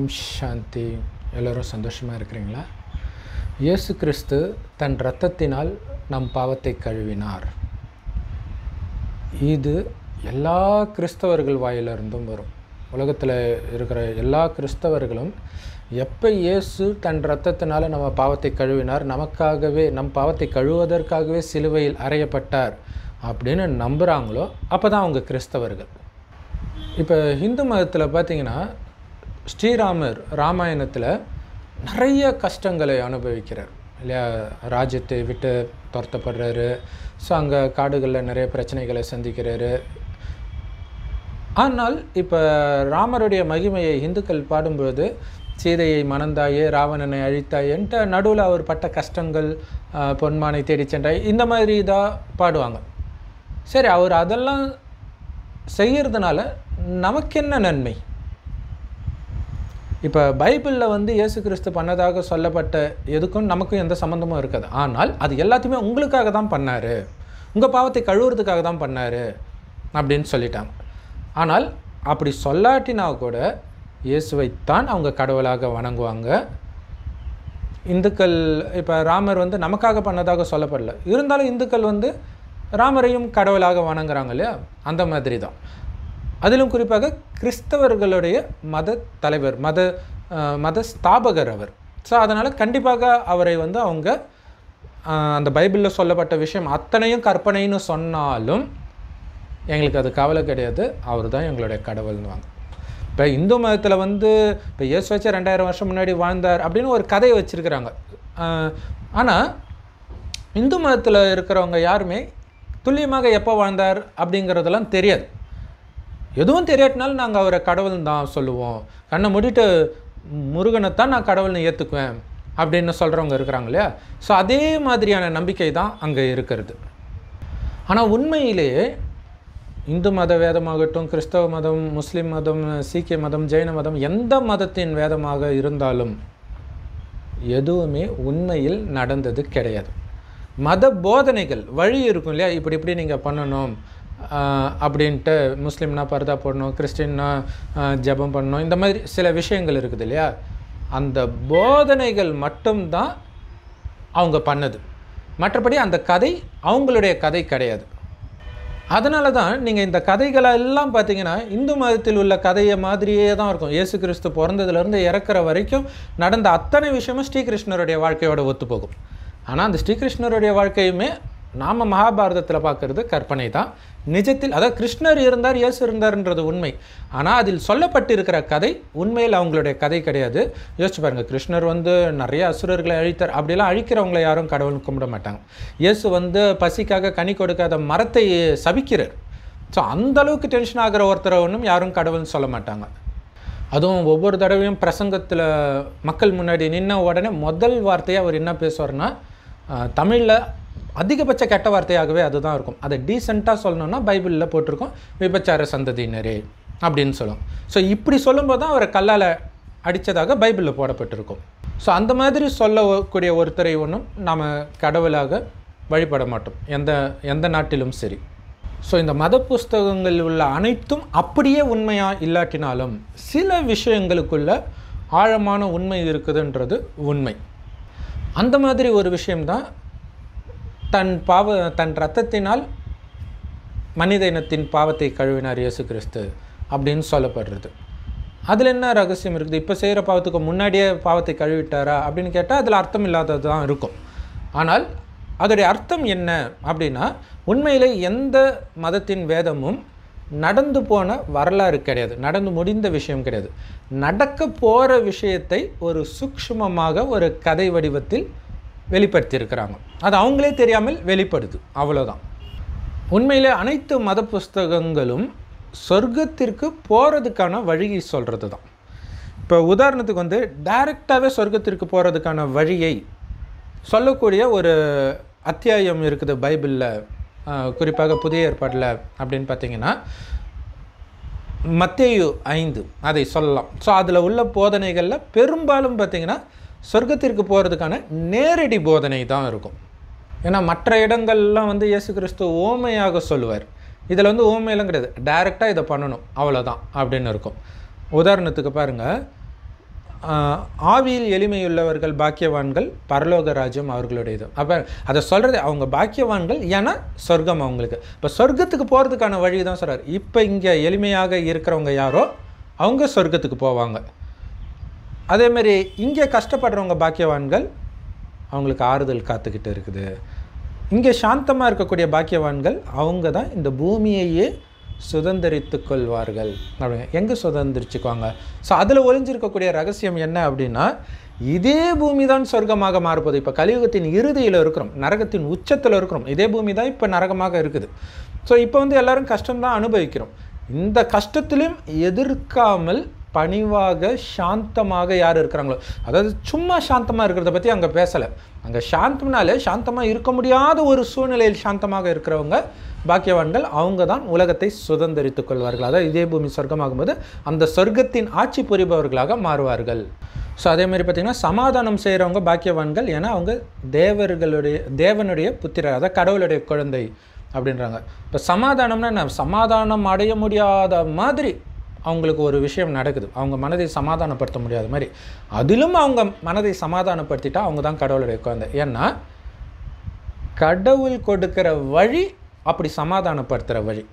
ஓம் சாந்தி. எல்லோரும் சந்தோஷமாக இருக்கிறீங்களா? இயேசு கிறிஸ்து தன் இரத்தத்தினால் நம் பாவத்தை கழுவினார். இது எல்லா கிறிஸ்தவர்கள் வாயிலிருந்தும் வரும். உலகத்தில் இருக்கிற எல்லா கிறிஸ்தவர்களும் எப்போ இயேசு தன் இரத்தத்தினால் நம்ம பாவத்தை கழுவினார் நமக்காகவே நம் பாவத்தை கழுவுவதற்காகவே சிலுவையில் அறையப்பட்டார் அப்படின்னு நம்புகிறாங்களோ அப்போ தான் அவங்க கிறிஸ்தவர்கள். இப்போ இந்து மதத்தில் பார்த்தீங்கன்னா ஸ்ரீராமர் ராமாயணத்தில் நிறைய கஷ்டங்களை அனுபவிக்கிறார். இல்லையா? ராஜ்யத்தை விட்டு துரத்தப்படுறாரு. ஸோ அங்கே காடுகளில் நிறைய பிரச்சனைகளை சந்திக்கிறாரு. ஆனால் இப்போ ராமருடைய மகிமையை இந்துக்கள் பாடும்போது சீதையை மணந்தாயே ராவணனை அழித்தாயன்ட்டு நடுவில் அவர் பட்ட கஷ்டங்கள் பொன்மானை தேடி சென்றாய் இந்த மாதிரி இதாக பாடுவாங்க. சரி அவர் அதெல்லாம் செய்கிறதுனால நமக்கு என்ன நன்மை? இப்போ பைபிளில் வந்து இயேசு கிறிஸ்து பண்ணதாக சொல்லப்பட்ட எதுக்கும் நமக்கும் எந்த சம்மந்தமும் இருக்காது. ஆனால் அது எல்லாத்தையுமே உங்களுக்காக தான் பண்ணார். உங்கள் பாவத்தை கழுவுறதுக்காக தான் பண்ணார் அப்படின்னு சொல்லிட்டாங்க. ஆனால் அப்படி சொல்லாட்டினா கூட இயேசுவைத்தான் அவங்க கடவுளாக வணங்குவாங்க. இந்துக்கள் இப்போ ராமர் வந்து நமக்காக பண்ணதாக சொல்லப்படல. இருந்தாலும் இந்துக்கள் வந்து ராமரையும் கடவுளாக வணங்குறாங்க இல்லையா? அந்த மாதிரி தான். அதிலும் குறிப்பாக கிறிஸ்தவர்களுடைய மத தலைவர் மத மத ஸ்தாபகர் அவர். ஸோ அதனால் கண்டிப்பாக அவரை வந்து அவங்க அந்த பைபிளில் சொல்லப்பட்ட விஷயம் அத்தனையும் கற்பனைன்னு சொன்னாலும் எங்களுக்கு அது கவலை கிடையாது. அவர் தான் எங்களுடைய கடவுள்னுவாங்க. இப்போ இந்து மதத்தில் வந்து இப்போ இயேசு வச்சு ரெண்டாயிரம் வருஷம் முன்னாடி வாழ்ந்தார் அப்படின்னு ஒரு கதையை வச்சுருக்கிறாங்க. ஆனால் இந்து மதத்தில் இருக்கிறவங்க யாருமே துல்லியமாக எப்போ வாழ்ந்தார் அப்படிங்கிறதெல்லாம் தெரியாது. எதுவும் தெரியாட்டினாலும் நாங்கள் அவரை கடவுள்னு தான் சொல்லுவோம். கண்ணை மூடிட்டு முருகனை தான் நான் கடவுள்னு ஏற்றுக்குவேன் அப்படின்னு சொல்கிறவங்க இருக்கிறாங்க இல்லையா? ஸோ அதே மாதிரியான நம்பிக்கை தான் அங்கே இருக்கிறது. ஆனால் உண்மையிலேயே இந்து மத வேதமாகட்டும் கிறிஸ்தவ மதம் முஸ்லீம் மதம் சீக்கிய மதம் ஜெயின மதம் எந்த மதத்தின் வேதமாக இருந்தாலும் எதுவுமே உண்மையில் நடந்தது கிடையாது. மத போதனைகள் வழி இருக்கும் இல்லையா? இப்படி இப்படி நீங்கள் பண்ணணும். அப்படின்ட்டு முஸ்லீம்னா பர்தா போடணும் கிறிஸ்டின்னா ஜபம் ஜெபம் பண்ணணும். இந்த மாதிரி சில விஷயங்கள் இருக்குது இல்லையா? அந்த போதனைகள் மட்டும்தான் அவங்க பண்ணது. மற்றபடி அந்த கதை அவங்களுடைய கதை கிடையாது. அதனால தான் நீங்கள் இந்த கதைகளை எல்லாம் பார்த்தீங்கன்னா இந்து மதத்தில் உள்ள கதையை மாதிரியே தான் இருக்கும். இயேசு கிறிஸ்து பிறந்ததுலேருந்து இறக்குற வரைக்கும் நடந்த அத்தனை விஷயமும் ஸ்ரீகிருஷ்ணருடைய வாழ்க்கையோட ஒத்துப்போகும். ஆனால் அந்த ஸ்ரீகிருஷ்ணருடைய வாழ்க்கையுமே நாம் மகாபாரதத்தில் பார்க்குறது கற்பனை தான் நிஜத்தில் அதாவது கிருஷ்ணர் இருந்தார் இயேசு இருந்தார்ன்றது உண்மை. ஆனால் அதில் சொல்லப்பட்டிருக்கிற கதை உண்மையில் அவங்களுடைய கதை கிடையாது. யோசிச்சு பாருங்கள் கிருஷ்ணர் வந்து நிறைய அசுரர்களை அழித்தார். அப்படிலாம் அழிக்கிறவங்களை யாரும் கடவுள் கும்பிட மாட்டாங்க. இயேசு வந்து பசிக்காக கனி கொடுக்காத மரத்தை சபிக்கிறார். ஸோ அந்தளவுக்கு டென்ஷன் ஆகிற ஒருத்தரை ஒன்றும் யாரும் கடவுள்னு சொல்ல மாட்டாங்க. அதுவும் ஒவ்வொரு தடவையும் பிரசங்கத்தில் மக்கள் முன்னாடி நின்ன உடனே முதல் வார்த்தையை அவர் என்ன பேசுவார்னா தமிழில் அதிகபட்ச கெட்ட வார்த்தையாகவே அதுதான் இருக்கும். அதை டீசெண்டாக சொல்லணும்னா பைபிளில் போட்டிருக்கோம். விபச்சார சந்ததியினரே அப்படின்னு சொல்லும் ஸோ இப்படி சொல்லும்போது தான் அவரை கல்லால் அடித்ததாக பைபிளில் போடப்பட்டிருக்கும். ஸோ அந்த மாதிரி சொல்லக்கூடிய ஒருத்தரை ஒன்றும் நாம் கடவுளாக வழிபட மாட்டோம். எந்த எந்த நாட்டிலும் சரி. ஸோ இந்த மத புஸ்தகங்கள் உள்ள அனைத்தும் அப்படியே உண்மையாக இல்லாட்டினாலும் சில விஷயங்களுக்குள்ள ஆழமான உண்மை இருக்குதுன்றது உண்மை. அந்த மாதிரி ஒரு விஷயம்தான் தன் பாவ தன் இரத்தத்தினால் மனித இனத்தின் பாவத்தை கழுவினார் இயேசு கிறிஸ்து அப்படின்னு சொல்லப்படுறது. அதில் என்ன ரகசியம் இருக்குது? இப்போ செய்கிற பாவத்துக்கு முன்னாடியே பாவத்தை கழுவிட்டாரா அப்படின்னு கேட்டால் அதில் அர்த்தம் இல்லாதது தான் இருக்கும். ஆனால் அதோடைய அர்த்தம் என்ன அப்படின்னா உண்மையிலே எந்த மதத்தின் வேதமும் நடந்து போன வரலாறு கிடையாது. நடந்து முடிந்த விஷயம் கிடையாது. நடக்க போகிற விஷயத்தை ஒரு சூக்ஷ்மமாக ஒரு கதை வடிவத்தில் வெளிப்படுத்தியிருக்கிறாங்க. அது அவங்களே தெரியாமல் வெளிப்படுது. அவ்வளோதான் உண்மையில் அனைத்து மத புஸ்தகங்களும் சொர்க்கத்திற்கு போகிறதுக்கான வழியை சொல்கிறது தான் இப்போ உதாரணத்துக்கு வந்து டைரெக்டாகவே சொர்க்கத்திற்கு போகிறதுக்கான வழியை சொல்லக்கூடிய ஒரு அத்தியாயம் இருக்குது பைபிளில். குறிப்பாக புதிய ஏற்பாட்டில் அப்படின்னு பார்த்தீங்கன்னா மத்தேயு ஐந்து அதை சொல்லலாம். ஸோ அதில் உள்ள போதனைகளில் பெரும்பாலும் பார்த்தீங்கன்னா சொர்க்கத்திற்கு போகிறதுக்கான நேரடி போதனை தான் இருக்கும். ஏன்னா மற்ற இடங்கள்லாம் வந்து இயேசு கிறிஸ்து ஓமையாக சொல்லுவார். இதில் வந்து ஓமையெல்லாம் கிடையாது. டைரெக்டாக இதை பண்ணணும். அவ்வளோதான் அப்படின்னு இருக்கும். உதாரணத்துக்கு பாருங்கள் ஆவியில் எளிமையுள்ளவர்கள் பாக்கியவான்கள் பரலோக ராஜ்யம் அவர்களுடையது. அப்போ அதை சொல்கிறது அவங்க பாக்கியவான்கள் ஏன்னா சொர்க்கம் அவங்களுக்கு. இப்போ சொர்க்கத்துக்கு போகிறதுக்கான வழி தான் சொல்கிறார் இப்போ இங்கே எளிமையாக இருக்கிறவங்க யாரோ? அவங்க சொர்க்கத்துக்கு போவாங்க. அதேமாரி இங்கே கஷ்டப்படுறவங்க பாக்கியவான்கள் அவங்களுக்கு ஆறுதல் காத்துக்கிட்டு இருக்குது. இங்கே சாந்தமாக இருக்கக்கூடிய பாக்கியவான்கள் அவங்க தான் இந்த பூமியையே சுதந்திரித்து கொள்வார்கள். அப்படிங்க எங்கே சுதந்திரிச்சுக்குவாங்க? ஸோ அதில் ஒளிஞ்சிருக்கக்கூடிய ரகசியம் என்ன அப்படின்னா இதே பூமி தான் சொர்க்கமாக மாறுபோது. இப்போ கலியுகத்தின் இறுதியில் இருக்கிறோம் நரகத்தின் உச்சத்தில் இருக்கிறோம் இதே பூமி தான் இப்போ நரகமாக இருக்குது. ஸோ இப்போ வந்து எல்லோரும் கஷ்டம்தான் அனுபவிக்கிறோம். இந்த கஷ்டத்திலையும் எதிர்க்காமல் பணிவாக சாந்தமாக யார் இருக்கிறாங்களோ? அதாவது சும்மா சாந்தமாக இருக்கிறத பற்றி அங்கே பேசலை. அங்கே சாந்தம்னாலே சாந்தமாக இருக்க முடியாத ஒரு சூழ்நிலையில் சாந்தமாக இருக்கிறவங்க பாக்கியவான்கள் அவங்க தான் உலகத்தை சுதந்திரித்துக் கொள்வார்கள். அதாவது இதே பூமி சொர்க்கமாகும்போது அந்த சொர்க்கத்தின் ஆட்சி புரிபவர்களாக மாறுவார்கள். ஸோ அதேமாதிரி பார்த்திங்கன்னா சமாதானம் செய்கிறவங்க பாக்கியவான்கள். ஏன்னா அவங்க தேவர்களுடைய தேவனுடைய புத்திரர் அதாவது கடவுளுடைய குழந்தை அப்படின்றாங்க. இப்போ சமாதானம்னா என்ன? சமாதானம் அடைய முடியாத மாதிரி அவங்களுக்கு ஒரு விஷயம் நடக்குது. அவங்க மனதை சமாதானப்படுத்த முடியாத மாதிரி. அதிலும் அவங்க மனதை சமாதானப்படுத்திட்டா அவங்க தான் கடவுளுடைய குழந்தை. ஏன்னா கடவுள் கொடுக்கிற வழி அப்படி சமாதானப்படுத்துகிற வழி.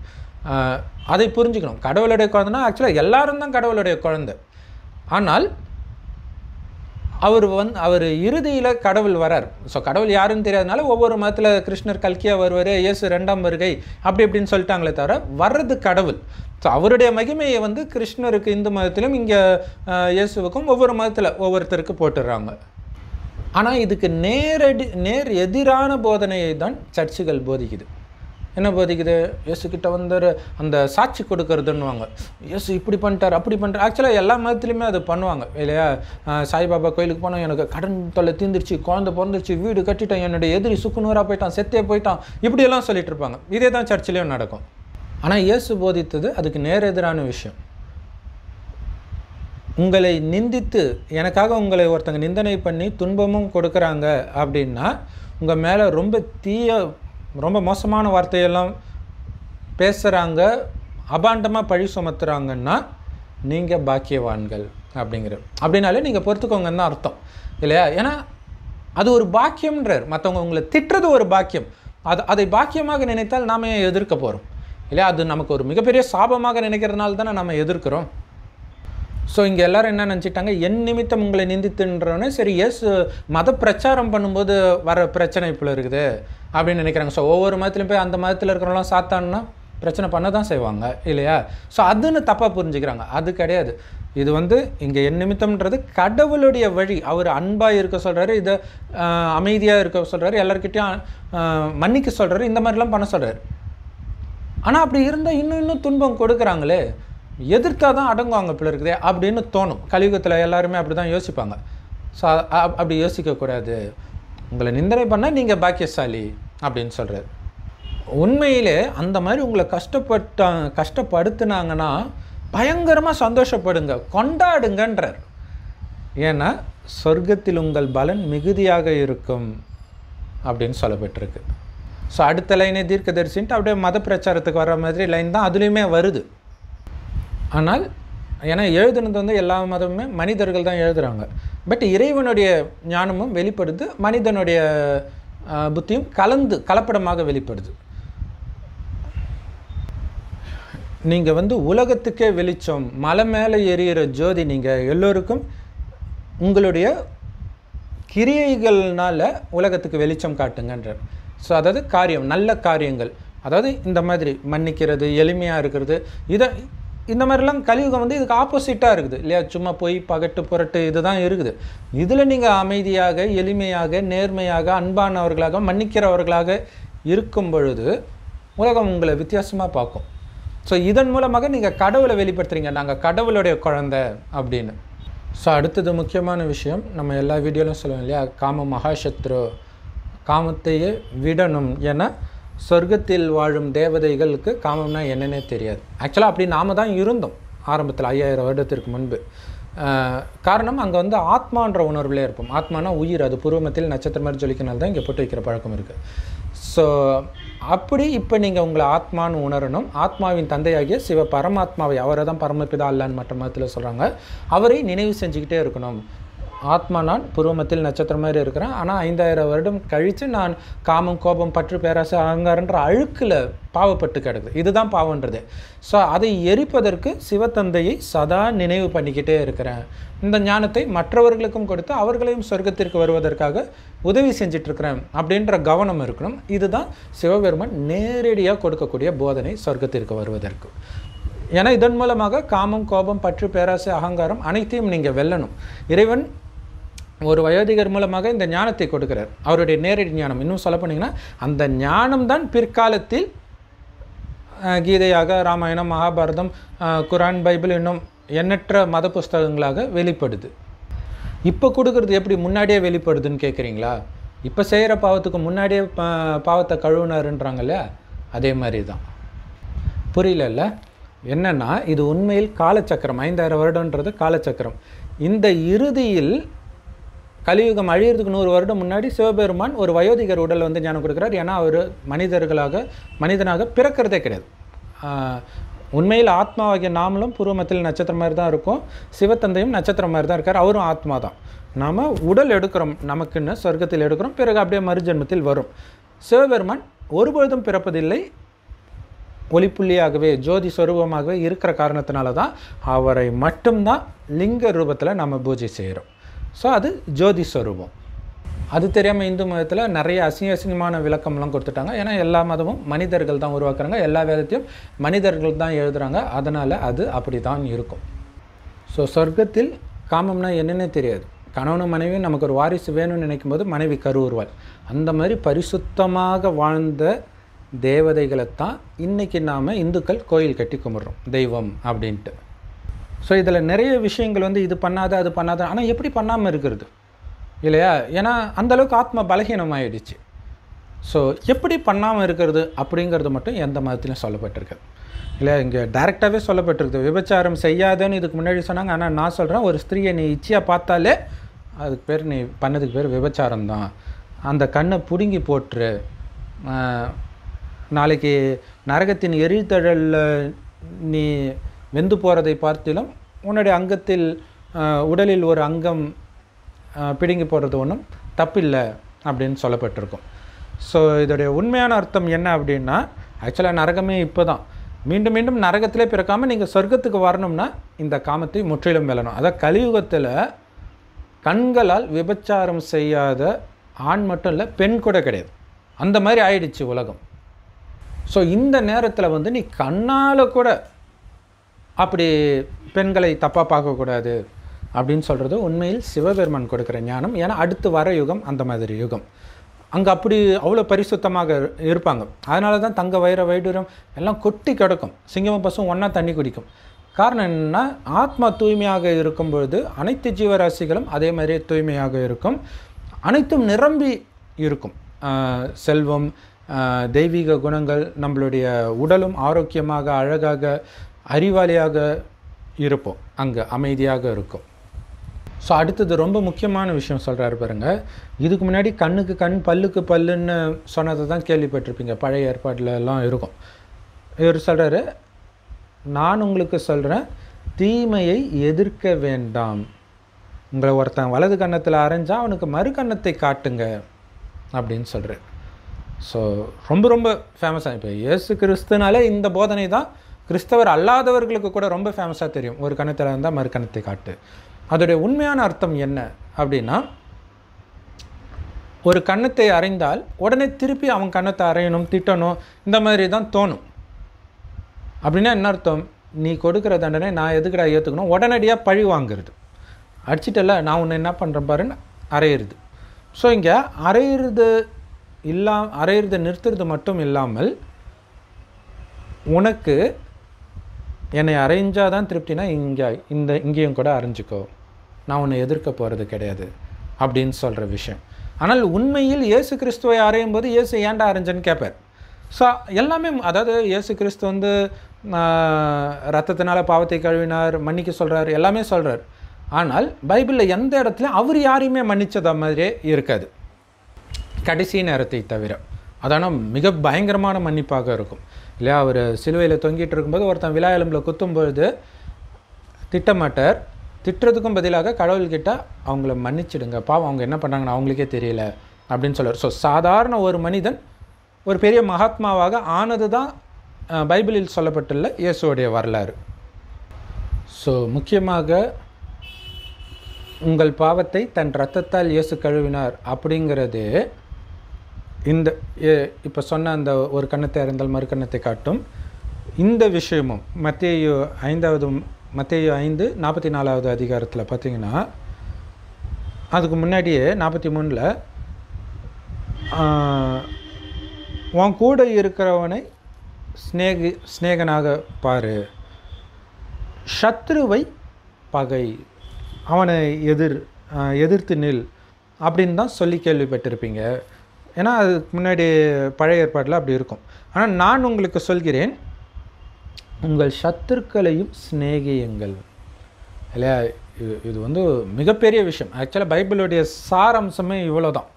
அதை புரிஞ்சுக்கணும். கடவுளுடைய குழந்தைனா ஆக்சுவலாக எல்லாரும் தான் கடவுளுடைய குழந்தை. ஆனால் அவர் வந்து அவர் இறுதியில் கடவுள் வரார். ஸோ கடவுள் யாருன்னு தெரியாதனால ஒவ்வொரு மதத்தில் கிருஷ்ணர் கல்கியாக வருவார் இயேசு ரெண்டாம் வருகை அப்படி இப்படின்னு சொல்லிட்டாங்களே தவிர வர்றது கடவுள். ஸோ அவருடைய மகிமையை வந்து கிருஷ்ணருக்கு இந்து மதத்திலும் இங்கே இயேசுவுக்கும் ஒவ்வொரு மதத்தில் ஒவ்வொருத்தருக்கு போட்டுடுறாங்க ஆனால் இதுக்கு நேரடி நேர் எதிரான போதனையை தான் சர்ச்சுகள் போதிக்குது. என்ன போதிக்குது? இயேசுக்கிட்ட வந்தார் அந்த சாட்சி கொடுக்கறதுன்னுவாங்க. இயேசு இப்படி பண்ணிட்டார் அப்படி பண்ணிட்டார். ஆக்சுவலாக எல்லா மதத்துலையுமே அது பண்ணுவாங்க. இல்லையா? சாய்பாபா கோயிலுக்கு போனோம் எனக்கு கடன் தொல்லை தீந்துருச்சு குழந்தை பிறந்துருச்சு வீடு கட்டிட்டேன் என்னுடைய எதிரி சுக்குநூறாக போயிட்டான் செத்தே போயிட்டான் இப்படியெல்லாம் சொல்லிட்டு இருப்பாங்க. இதே தான் சர்ச்சிலையும் நடக்கும். ஆனால் இயேசு போதித்தது அதுக்கு நேர் எதிரான விஷயம். உங்களை நிந்தித்து எனக்காக உங்களை ஒருத்தங்க நிந்தனை பண்ணி துன்பமும் கொடுக்குறாங்க அப்படின்னா உங்கள் மேலே ரொம்ப தீய ரொம்ப மோசமான வார்த்தையெல்லாம் பேசுகிறாங்க அபாண்டமாக பழி சுமத்துறாங்கன்னா நீங்கள் பாக்கியவான்கள் அப்படிங்கிற அப்படின்னாலே நீங்கள் பொறுத்துக்கோங்கன்னு தான் அர்த்தம். இல்லையா? ஏன்னா அது ஒரு பாக்கியம்ன்றார். மற்றவங்க உங்களை திட்டுறது ஒரு பாக்கியம். அது அதை பாக்கியமாக நினைத்தால் நாம ஏன் எதிர்க்க போகிறோம் இல்லையா? அது நமக்கு ஒரு மிகப்பெரிய சாபமாக நினைக்கிறதுனால தானே நம்ம எதிர்க்கிறோம். ஸோ இங்கே எல்லாரும் என்ன நினச்சிட்டாங்க? என் நிமித்தம் உங்களை நிந்தித்துன்றோன்னே சரி எஸ் uh, மத பிரச்சாரம் பண்ணும்போது வர பிரச்சனை இப்போ இருக்குது அப்படின்னு நினைக்கிறாங்க. ஸோ ஒவ்வொரு மதத்துலையும் போய் அந்த மதத்தில் இருக்கிறவங்களாம் சாத்தான்னா பிரச்சனை பண்ண தான் செய்வாங்க இல்லையா? ஸோ அதுன்னு தப்பாக புரிஞ்சுக்கிறாங்க. அது கிடையாது. இது வந்து இங்கே என் நிமித்தம்ன்றது கடவுளுடைய வழி. அவர் அன்பாக இருக்க சொல்கிறாரு இதை அமைதியாக இருக்க சொல்கிறாரு எல்லாருக்கிட்டையும் மன்னிக்க சொல்கிறாரு இந்த மாதிரிலாம் பண்ண சொல்கிறாரு ஆனால் அப்படி இருந்தால் இன்னும் இன்னும் துன்பம் கொடுக்குறாங்களே. எதிர்த்தா தான் அடங்குவாங்க பிள்ளை இருக்குதே அப்படின்னு தோணும். கலியுகத்தில் எல்லாருமே அப்படி தான் யோசிப்பாங்க ஸோ அப்படி யோசிக்கக்கூடாது உங்களை நிந்தனை பண்ணால் நீங்கள் பாக்கியசாலி அப்படின்னு சொல்கிறார் உண்மையிலே அந்த மாதிரி உங்களை கஷ்டப்பட்ட கஷ்டப்படுத்துனாங்கன்னா பயங்கரமாக சந்தோஷப்படுங்க கொண்டாடுங்கன்றார். ஏன்னா சொர்க்கத்தில் உங்கள் பலன் மிகுதியாக இருக்கும் அப்படின்னு சொல்லப்பட்டிருக்கு. ஸோ அடுத்த லைனே தீர்க்கதரிசின்ட்டு அப்படியே மத பிரச்சாரத்துக்கு வர மாதிரி லைன் தான் அதுலேயுமே வருது. ஆனால் ஏன்னா எழுதுனது வந்து எல்லா மதமுமே மனிதர்கள் தான் எழுதுகிறாங்க பட் இறைவனுடைய ஞானமும் வெளிப்படுது மனிதனுடைய புத்தியும் கலந்து கலப்படமாக வெளிப்படுது. நீங்கள் வந்து உலகத்துக்கே வெளிச்சம் மலை மேலே எரியிற ஜோதி நீங்கள் எல்லோருக்கும் உங்களுடைய கிரியைகள்னால உலகத்துக்கு வெளிச்சம் காட்டுங்கன்ற. ஸோ அதாவது காரியம் நல்ல காரியங்கள். அதாவது இந்த மாதிரி மன்னிக்கிறது எளிமையாக இருக்கிறது இதை இந்த மாதிரிலாம் கலியுகம் வந்து இதுக்கு ஆப்போசிட்டாக இருக்குது. இல்லையா? சும்மா போய் பகட்டு புரட்டு இதுதான் இருக்குது. இதில் நீங்கள் அமைதியாக எளிமையாக நேர்மையாக அன்பானவர்களாக மன்னிக்கிறவர்களாக இருக்கும் பொழுது உலகம் உங்களை வித்தியாசமாக பார்க்கும். ஸோ இதன் மூலமாக நீங்கள் கடவுளை வெளிப்படுத்துறீங்க. நாங்கள் கடவுளுடைய குழந்தை அப்படின்னு. ஸோ அடுத்தது முக்கியமான விஷயம் நம்ம எல்லா வீடியோலையும் சொல்லுவோம் இல்லையா? காம மகாசத்ரு காமத்தையே விடணும் ஏன்னா சொர்க்கத்தில் வாழும் தேவதைகளுக்கு காமம்னா என்னன்னே தெரியாது. ஆக்சுவலாக அப்படி நாம தான் இருந்தோம் ஆரம்பத்தில் ஐயாயிரம் வருடத்திற்கு முன்பு. காரணம் அங்கே வந்து ஆத்மான்ற உணர்வுலே இருப்போம். ஆத்மானா உயிர் அது பூர்வமத்தில் நட்சத்திரம் மாதிரி ஜொலிக்கனால தான் இங்கே போட்டு வைக்கிற பழக்கம் இருக்குது ஸோ அப்படி இப்போ நீங்கள் உங்களை ஆத்மான்னு உணரணும். ஆத்மாவின் தந்தையாகிய சிவ பரமாத்மாவை அவரை தான் பரமபிதா அல்லன்னு மற்ற மதத்தில் சொல்கிறாங்க அவரை நினைவு செஞ்சுக்கிட்டே இருக்கணும். ஆத்மா நான் பூர்வமத்தில் நட்சத்திரம் மாதிரி இருக்கிறேன். ஆனால் ஐந்தாயிரம் வருடம் கழித்து நான் காமம் கோபம் பற்று பேராசை அகங்காரன்ற அழுக்கில் பாவப்பட்டு கிடக்குது. இதுதான் பாவன்றது ஸோ அதை எரிப்பதற்கு சிவத்தந்தையை சதா நினைவு பண்ணிக்கிட்டே இருக்கிறேன். இந்த ஞானத்தை மற்றவர்களுக்கும் கொடுத்து அவர்களையும் சொர்க்கத்திற்கு வருவதற்காக உதவி செஞ்சிட்ருக்கிறேன் அப்படின்ற கவனம் இருக்கணும். இதுதான் சிவபெருமன் நேரடியாக கொடுக்கக்கூடிய போதனை சொர்க்கத்திற்கு வருவதற்கு. ஏன்னா இதன் மூலமாக காமம் கோபம் பற்று பேராசை அகங்காரம் அனைத்தையும் நீங்கள் வெல்லணும். இறைவன் ஒரு வயோதிகர் மூலமாக இந்த ஞானத்தை கொடுக்கிறார். அவருடைய நேரடி ஞானம். இன்னும் சொல்ல போனீங்கன்னா அந்த ஞானம் தான் பிற்காலத்தில் கீதையாக ராமாயணம் மகாபாரதம் குரான் பைபிள் இன்னும் எண்ணற்ற மத புஸ்தகங்களாக வெளிப்படுது. இப்போ கொடுக்கறது எப்படி முன்னாடியே வெளிப்படுதுன்னு கேட்குறீங்களா இப்போ செய்கிற பாவத்துக்கு முன்னாடியே பாவத்தை கழுவுனாருன்றாங்க இல்லையா அதே மாதிரி தான் புரியலல்ல? என்னன்னா இது உண்மையில் காலச்சக்கரம் ஐந்தாயிரம் வருடன்றது காலச்சக்கரம். இந்த இறுதியில் கலியுகம் அழியிறதுக்கு நூறு வருடம் முன்னாடி சிவபெருமான் ஒரு வயோதிகர் உடல் வந்து ஞானம் கொடுக்குறார். ஏன்னா அவர் மனிதர்களாக மனிதனாக பிறக்கிறதே கிடையாது. உண்மையில் ஆத்மாவாகிய நாமளும் பூர்வமத்தில் நட்சத்திரம் மாதிரி தான் இருக்கும். சிவத்தந்தையும் நட்சத்திரம் மாதிரி தான் இருக்கார். அவரும் ஆத்மா தான். நாம் உடல் எடுக்கிறோம். நமக்குன்னு சொர்க்கத்தில் எடுக்கிறோம். பிறகு அப்படியே மறுஜென்மத்தில் வரும். சிவபெருமான் ஒருபொழுதும் பிறப்பதில்லை. ஒளிப்புள்ளியாகவே ஜோதி ஸ்வரூபமாகவே இருக்கிற காரணத்தினால தான் அவரை மட்டும்தான் லிங்க ரூபத்தில் நம்ம பூஜை செய்கிறோம். ஸோ அது ஜோதி ஸ்வரூபம் அது தெரியாமல் இந்து மதத்தில் நிறைய அசிங்க அசிங்கமான விளக்கம்லாம் கொடுத்துட்டாங்க. ஏன்னா எல்லா மதமும் மனிதர்கள் தான் உருவாக்குறாங்க. எல்லா வேதத்தையும் மனிதர்கள் தான் எழுதுறாங்க. அதனால் அது அப்படி தான் இருக்கும். ஸோ சொர்க்கத்தில் காமம்னா என்னென்னே தெரியாது. கணவனும் மனைவியும் நமக்கு ஒரு வாரிசு வேணும்னு நினைக்கும் போது மனைவி கருவுருவாள் அந்த மாதிரி பரிசுத்தமாக வாழ்ந்த தேவதைகளைத்தான் இன்றைக்கி நாம் இந்துக்கள் கோயில் கட்டி கும்பிட்றோம். தெய்வம் அப்படின்ட்டு. ஸோ இதில் நிறைய விஷயங்கள் வந்து இது பண்ணாத அது பண்ணாத ஆனால் எப்படி பண்ணாமல் இருக்கிறது? இல்லையா? ஏன்னா அந்தளவுக்கு ஆத்ம ஆத்மா பலகீனமாயிடுச்சு. ஸோ எப்படி பண்ணாமல் இருக்கிறது அப்படிங்கிறது மட்டும் எந்த மதத்திலையும் சொல்லப்பட்டிருக்கு. இல்லை இங்கே டைரெக்டாகவே சொல்லப்பட்டிருக்கு. விபச்சாரம் செய்யாதன்னு இதுக்கு முன்னாடி சொன்னாங்க. ஆனால் நான் சொல்கிறேன் ஒரு ஸ்திரீயை நீ இச்சையாக பார்த்தாலே அதுக்கு பேர் நீ பண்ணதுக்கு பேர் விபச்சாரம் தான். அந்த கண்ணை பிடுங்கி போட்டுரு. நாளைக்கு நரகத்தின் எரித்தழலில் நீ வெந்து போகிறதை பார்த்திலும் உன்னுடைய அங்கத்தில் உடலில் ஒரு அங்கம் பிடுங்கி போடுறது ஒன்றும் தப்பில்லை அப்படின்னு சொல்லப்பட்டிருக்கும். ஸோ இதோடைய உண்மையான அர்த்தம் என்ன அப்படின்னா ஆக்சுவலாக நரகமே இப்போ தான் மீண்டும் மீண்டும் நரகத்திலே பிறக்காமல் நீங்கள் சொர்க்கத்துக்கு வரணும்னா இந்த காமத்தை முற்றிலும் வெல்லணும். அதாவது கலியுகத்தில் கண்களால் விபச்சாரம் செய்யாத ஆண் மட்டும் இல்லை பெண் கூட கிடையாது. அந்த மாதிரி ஆயிடுச்சு உலகம். ஸோ இந்த நேரத்தில் வந்து நீ கண்ணால் கூட அப்படி பெண்களை தப்பாக பார்க்கக்கூடாது அப்படின்னு சொல்கிறது உண்மையில் சிவபெருமன் கொடுக்குற ஞானம். ஏன்னா அடுத்து வர யுகம் அந்த மாதிரி யுகம். அங்கே அப்படி அவ்வளோ பரிசுத்தமாக இரு- இருப்பாங்க. அதனால தான் தங்க வைர வைடூரம் எல்லாம் கொட்டி கிடக்கும். சிங்கமும் பசும் ஒன்றா தண்ணி குடிக்கும். காரணம் என்னென்னா ஆத்மா தூய்மையாக இருக்கும் பொழுது அனைத்து ஜீவராசிகளும் அதே மாதிரியே தூய்மையாக இருக்கும். அனைத்தும் நிரம்பி இருக்கும். செல்வம் தெய்வீக குணங்கள் நம்மளுடைய உடலும் ஆரோக்கியமாக அழகாக அறிவாளியாக இருப்போம். அங்கே அமைதியாக இருக்கும். ஸோ அடுத்தது ரொம்ப முக்கியமான விஷயம் சொல்கிறாரு பாருங்க. இதுக்கு முன்னாடி கண்ணுக்கு கண் பல்லுக்கு பல்லுன்னு சொன்னதை தான் கேள்விப்பட்டிருப்பீங்க. பழைய ஏற்பாட்டில் இருக்கும். இவர் சொல்கிறாரு நான் உங்களுக்கு சொல்கிறேன் தீமையை எதிர்க்க வேண்டாம். உங்களை ஒருத்தன் வலது கன்னத்தில் அரைஞ்சால் அவனுக்கு மறு கன்னத்தை காட்டுங்க அப்படின்னு சொல்கிறார் ஸோ ரொம்ப ரொம்ப ஃபேமஸாக இப்போ இயேசு கிறிஸ்துனாலே இந்த போதனை தான் கிறிஸ்தவர் அல்லாதவர்களுக்கு கூட ரொம்ப ஃபேமஸாக தெரியும். ஒரு கணத்தில் இருந்தால் மறு கணத்தை காட்டு. அதோடைய உண்மையான அர்த்தம் என்ன அப்படின்னா ஒரு கன்னத்தை அறைந்தால் உடனே திருப்பி அவன் கன்னத்தை அறையணும் திட்டணும் இந்த மாதிரி தான் தோணும். அப்படின்னா என்ன அர்த்தம்? நீ கொடுக்குற தண்டனை நான் எதுக்கடா ஏற்றுக்கணும் உடனடியாக பழி வாங்குறது. அடிச்சிட்டல நான் உன்னை என்ன பண்ணுறேன் பாருன்னு அரையிறது. ஸோ இங்கே அரையிறது இல்லா அரையிறதை நிறுத்துறது மட்டும் இல்லாமல் உனக்கு என்னை அரைஞ்சாதான் திருப்தினா இங்கே இந்த இங்கேயும் கூட அரைஞ்சிக்கோ நான் உன்னை எதிர்க்க போகிறது கிடையாது அப்படின்னு சொல்கிற விஷயம். ஆனால் உண்மையில் இயேசு கிறிஸ்துவை அறையும் போது இயேசு ஏன்டா அரைஞ்சன்னு கேட்பார் ஸோ எல்லாமே அதாவது இயேசு கிறிஸ்து வந்து ரத்தத்தினால் பாவத்தை கழுவினார் மன்னிக்க சொல்கிறார் எல்லாமே சொல்கிறார் ஆனால் பைபிளில் எந்த இடத்துலையும் அவர் யாரையுமே மன்னிச்சத மாதிரியே இருக்காது. கடைசி நேரத்தை தவிர. அதான மிக பயங்கரமான மன்னிப்பாக இருக்கும். இல்லையா? அவர் சிலுவையில் தொங்கிட்டு இருக்கும்போது ஒருத்தன் விழா எலும்பில் குத்தும்பொழுது திட்டமாட்டார். திட்டுறதுக்கும் பதிலாக கடவுள்கிட்ட அவங்கள மன்னிச்சிடுங்க. பாவம் அவங்க என்ன பண்ணுறாங்கன்னு அவங்களுக்கே தெரியல அப்படின்னு சொல்லுவார் ஸோ சாதாரண ஒரு மனிதன் ஒரு பெரிய மகாத்மாவாக ஆனது தான் பைபிளில் சொல்லப்பட்டுள்ள இயேசுவோடைய வரலாறு. ஸோ முக்கியமாக உங்கள் பாவத்தை தன் இரத்தத்தால் இயேசு கழுவினார் அப்படிங்கிறது இந்த இப்போ சொன்ன அந்த ஒரு கண்ணத்தை அறிந்தால் மறு கண்ணத்தை காட்டும். இந்த விஷயமும் மத்திய ஐந்தாவது மத்திய ஐந்து நாற்பத்தி நாலாவது அதிகாரத்தில் பார்த்தீங்கன்னா அதுக்கு முன்னாடியே நாற்பத்தி மூணில் உன் கூட இருக்கிறவனை ஸ்நேகி ஸ்நேகனாக பாரு. சத்ருவை பகை. அவனை எதிர் எதிர்த்து நில். அப்படின்னு தான் சொல்லி கேள்விப்பட்டிருப்பீங்க. ஏன்னா அதுக்கு முன்னாடி பழைய ஏற்பாட்டில் அப்படி இருக்கும். ஆனால் நான் உங்களுக்கு சொல்கிறேன் உங்கள் சத்துருக்களையும் சிநேகியுங்கள். இல்லையா? இது இது வந்து மிகப்பெரிய விஷயம். ஆக்சுவலாக பைபிளுடைய சாரம்சமே இவ்வளோ தான்